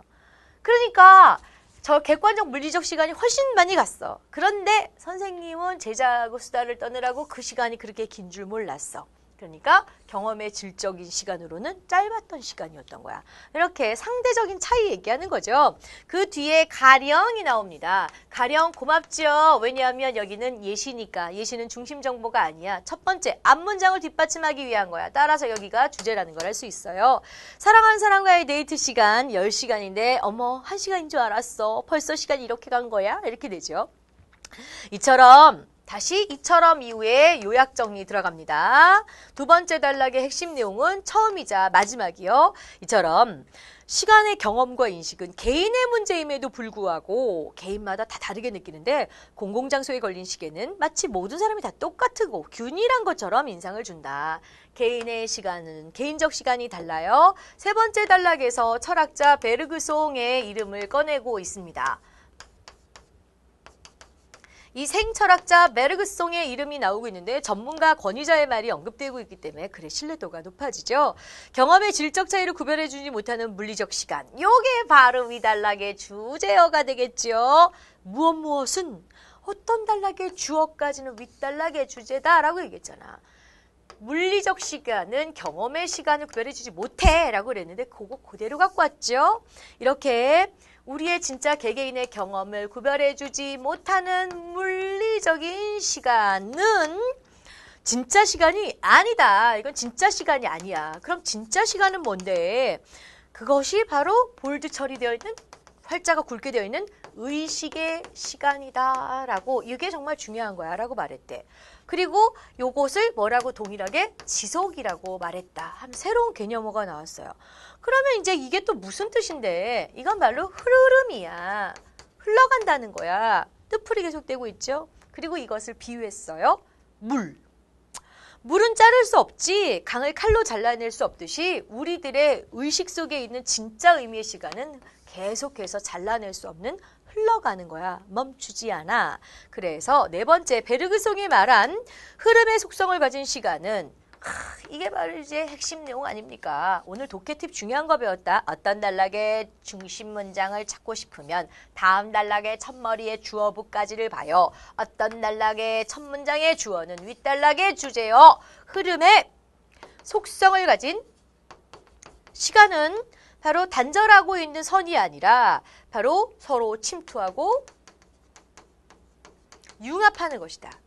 Speaker 2: 그러니까 저 객관적 물리적 시간이 훨씬 많이 갔어. 그런데 선생님은 제자하고 수다를 떠느라고 그 시간이 그렇게 긴 줄 몰랐어. 그러니까 경험의 질적인 시간으로는 짧았던 시간이었던 거야. 이렇게 상대적인 차이 얘기하는 거죠. 그 뒤에 가령이 나옵니다. 가령 고맙죠. 왜냐하면 여기는 예시니까. 예시는 중심 정보가 아니야. 첫 번째, 앞문장을 뒷받침하기 위한 거야. 따라서 여기가 주제라는 걸 알 수 있어요. 사랑하는 사람과의 데이트 시간 10시간인데 어머, 1시간인 줄 알았어. 벌써 시간이 이렇게 간 거야? 이렇게 되죠. 이처럼 다시 이처럼 이후에 요약 정리 들어갑니다. 두 번째 단락의 핵심 내용은 처음이자 마지막이요. 이처럼 시간의 경험과 인식은 개인의 문제임에도 불구하고 개인마다 다 다르게 느끼는데 공공장소에 걸린 시계는 마치 모든 사람이 다 똑같고 균일한 것처럼 인상을 준다. 개인의 시간은 개인적 시간이 달라요. 세 번째 단락에서 철학자 베르그송의 이름을 꺼내고 있습니다. 이 생철학자 메르그송의 이름이 나오고 있는데 전문가 권위자의 말이 언급되고 있기 때문에 글의 신뢰도가 높아지죠. 경험의 질적 차이를 구별해주지 못하는 물리적 시간. 요게 바로 위단락의 주제어가 되겠죠. 무엇 무엇은 어떤 단락의 주어까지는 윗단락의 주제다라고 얘기했잖아. 물리적 시간은 경험의 시간을 구별해주지 못해라고 그랬는데 그거 그대로 갖고 왔죠. 이렇게 우리의 진짜 개개인의 경험을 구별해주지 못하는 물리적인 시간은 진짜 시간이 아니다. 이건 진짜 시간이 아니야. 그럼 진짜 시간은 뭔데? 그것이 바로 볼드 처리되어 있는 활자가 굵게 되어 있는 의식의 시간이다 라고 이게 정말 중요한 거야 라고 말했대. 그리고 요것을 뭐라고 동일하게 지속이라고 말했다. 하면 새로운 개념어가 나왔어요. 그러면 이제 이게 또 무슨 뜻인데? 이건 말로 흐름이야. 흘러간다는 거야. 뜻풀이 계속되고 있죠. 그리고 이것을 비유했어요. 물. 물은 자를 수 없지 강을 칼로 잘라낼 수 없듯이 우리들의 의식 속에 있는 진짜 의미의 시간은 계속해서 잘라낼 수 없는 흘러가는 거야. 멈추지 않아. 그래서 네 번째 베르그송이 말한 흐름의 속성을 가진 시간은 이게 바로 이제 핵심 내용 아닙니까? 오늘 독해 팁 중요한 거 배웠다. 어떤 단락의 중심 문장을 찾고 싶으면 다음 단락의 첫머리의 주어부까지를 봐요. 어떤 단락의 첫 문장의 주어는 윗단락의 주제요. 흐름의 속성을 가진 시간은 바로 단절하고 있는 선이 아니라 바로 서로 침투하고 융합하는 것이다.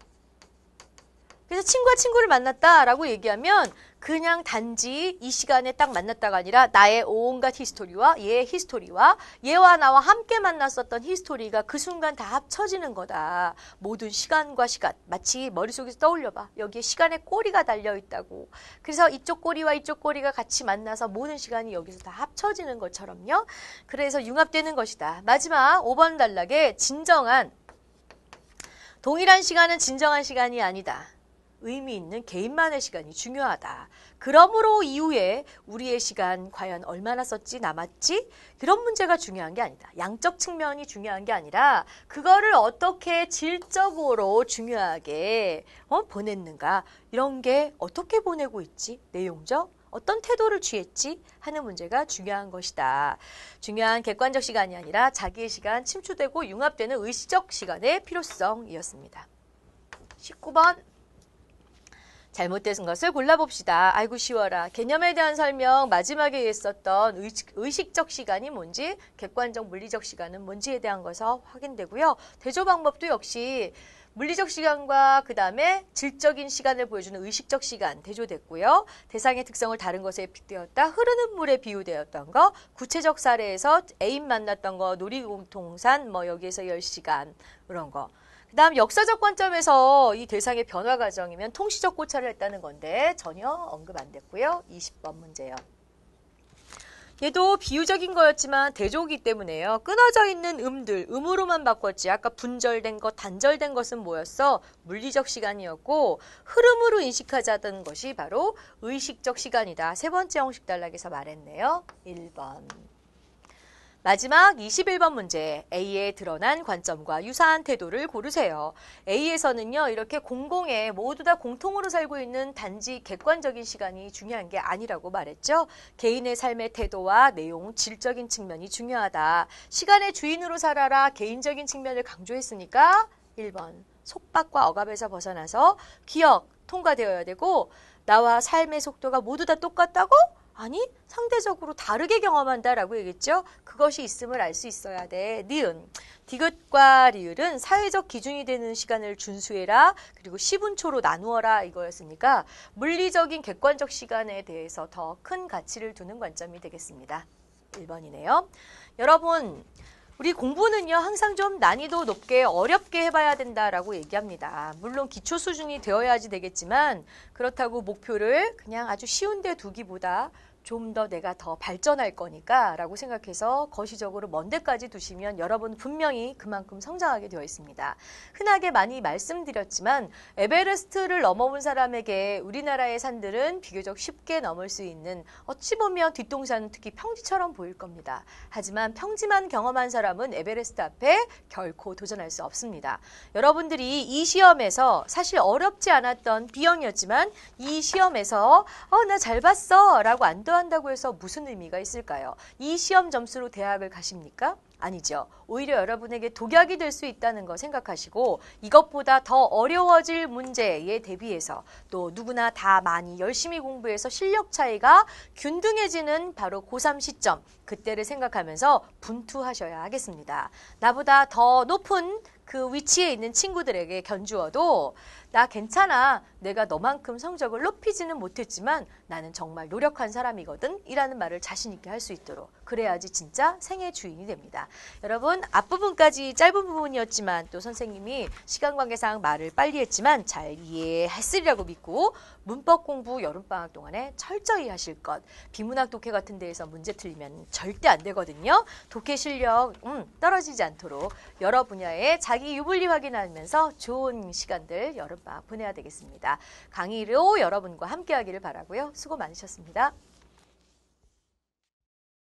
Speaker 2: 그래서 친구와 친구를 만났다라고 얘기하면 그냥 단지 이 시간에 딱 만났다가 아니라 나의 온갖 history와 얘의 history와 얘와 나와 함께 만났었던 history가 그 순간 다 합쳐지는 거다. 모든 시간과 시간 마치 머릿속에서 떠올려봐. 여기에 시간의 꼬리가 달려있다고. 그래서 이쪽 꼬리와 이쪽 꼬리가 같이 만나서 모든 시간이 여기서 다 합쳐지는 것처럼요. 그래서 융합되는 것이다. 마지막 5번 단락에 진정한 동일한 시간은 진정한 시간이 아니다. 의미 있는 개인만의 시간이 중요하다. 그러므로 이후에 우리의 시간 과연 얼마나 썼지 남았지? 그런 문제가 중요한 게 아니다. 양적 측면이 중요한 게 아니라 그거를 어떻게 질적으로 중요하게 어, 보냈는가 이런 게 어떻게 보내고 있지? 내용적 어떤 태도를 취했지 하는 문제가 중요한 것이다. 중요한 객관적 시간이 아니라 자기의 시간 침투되고 융합되는 의식적 시간의 필요성이었습니다. 19번 잘못된 것을 골라봅시다. 아이고 쉬워라. 개념에 대한 설명 마지막에 있었던 의식, 의식적 시간이 뭔지 객관적 물리적 시간은 뭔지에 대한 것을 확인되고요. 대조 방법도 역시 물리적 시간과 그 다음에 질적인 시간을 보여주는 의식적 시간 대조됐고요. 대상의 특성을 다른 것에 빗대었다. 흐르는 물에 비유되었던 거. 구체적 사례에서 애인 만났던 거. 놀이공통산 뭐 여기에서 10시간 그런 거. 그 다음 역사적 관점에서 이 대상의 변화 과정이면 통시적 고찰을 했다는 건데 전혀 언급 안 됐고요. 20번 문제요. 얘도 비유적인 거였지만 대조기 때문에요. 끊어져 있는 음들, 음으로만 바꿨지. 아까 분절된 것, 단절된 것은 뭐였어? 물리적 시간이었고 흐름으로 인식하자던 것이 바로 의식적 시간이다. 세 번째 형식 단락에서 말했네요. 1번. 마지막 21번 문제 A에 드러난 관점과 유사한 태도를 고르세요. A에서는요 이렇게 공공에 모두 다 공통으로 살고 있는 단지 객관적인 시간이 중요한 게 아니라고 말했죠. 개인의 삶의 태도와 내용, 질적인 측면이 중요하다. 시간의 주인으로 살아라 개인적인 측면을 강조했으니까 1번 속박과 억압에서 벗어나서 기억, 통과되어야 되고 나와 삶의 속도가 모두 다 똑같다고? 아니 상대적으로 다르게 경험한다라고 얘기했죠. 그것이 있음을 알 수 있어야 돼. 니은 디귿과 리을은 사회적 기준이 되는 시간을 준수해라. 그리고 10분초로 나누어라 이거였으니까 물리적인 객관적 시간에 대해서 더 큰 가치를 두는 관점이 되겠습니다. 1번이네요. 여러분 우리 공부는요 항상 좀 난이도 높게 어렵게 해봐야 된다라고 얘기합니다. 물론 기초 수준이 되어야지 되겠지만 그렇다고 목표를 그냥 아주 쉬운데 두기보다 좀 더 내가 더 발전할 거니까 라고 생각해서 거시적으로 먼 데까지 두시면 여러분 분명히 그만큼 성장하게 되어 있습니다. 흔하게 많이 말씀드렸지만 에베레스트를 넘어온 사람에게 우리나라의 산들은 비교적 쉽게 넘을 수 있는 어찌 보면 뒷동산은 특히 평지처럼 보일 겁니다. 하지만 평지만 경험한 사람은 에베레스트 앞에 결코 도전할 수 없습니다. 여러분들이 이 시험에서 사실 어렵지 않았던 B형이었지만 이 시험에서 어 나 잘 봤어 라고 안도 한다고 해서 무슨 의미가 있을까요? 이 시험 점수로 대학을 가십니까? 아니죠. 오히려 여러분에게 독약이 될 수 있다는 거 생각하시고 이것보다 더 어려워질 문제에 대비해서 또 누구나 다 많이 열심히 공부해서 실력 차이가 균등해지는 바로 고3 시점 그때를 생각하면서 분투하셔야 하겠습니다. 나보다 더 높은 그 위치에 있는 친구들에게 견주어도 나 괜찮아. 내가 너만큼 성적을 높이지는 못했지만 나는 정말 노력한 사람이거든. 이라는 말을 자신 있게 할 수 있도록. 그래야지 진짜 생애 주인이 됩니다. 여러분, 앞부분까지 짧은 부분이었지만 또 선생님이 시간 관계상 말을 빨리 했지만 잘 이해했으리라고 믿고 문법 공부 여름방학 동안에 철저히 하실 것. 비문학 독해 같은 데에서 문제 틀리면 절대 안 되거든요. 독해 실력 음, 떨어지지 않도록 여러 분야의 자기 유불리 확인하면서 좋은 시간들 여름방학 보내야 되겠습니다. 강의로 여러분과 함께 하기를 바라고요. 수고 많으셨습니다.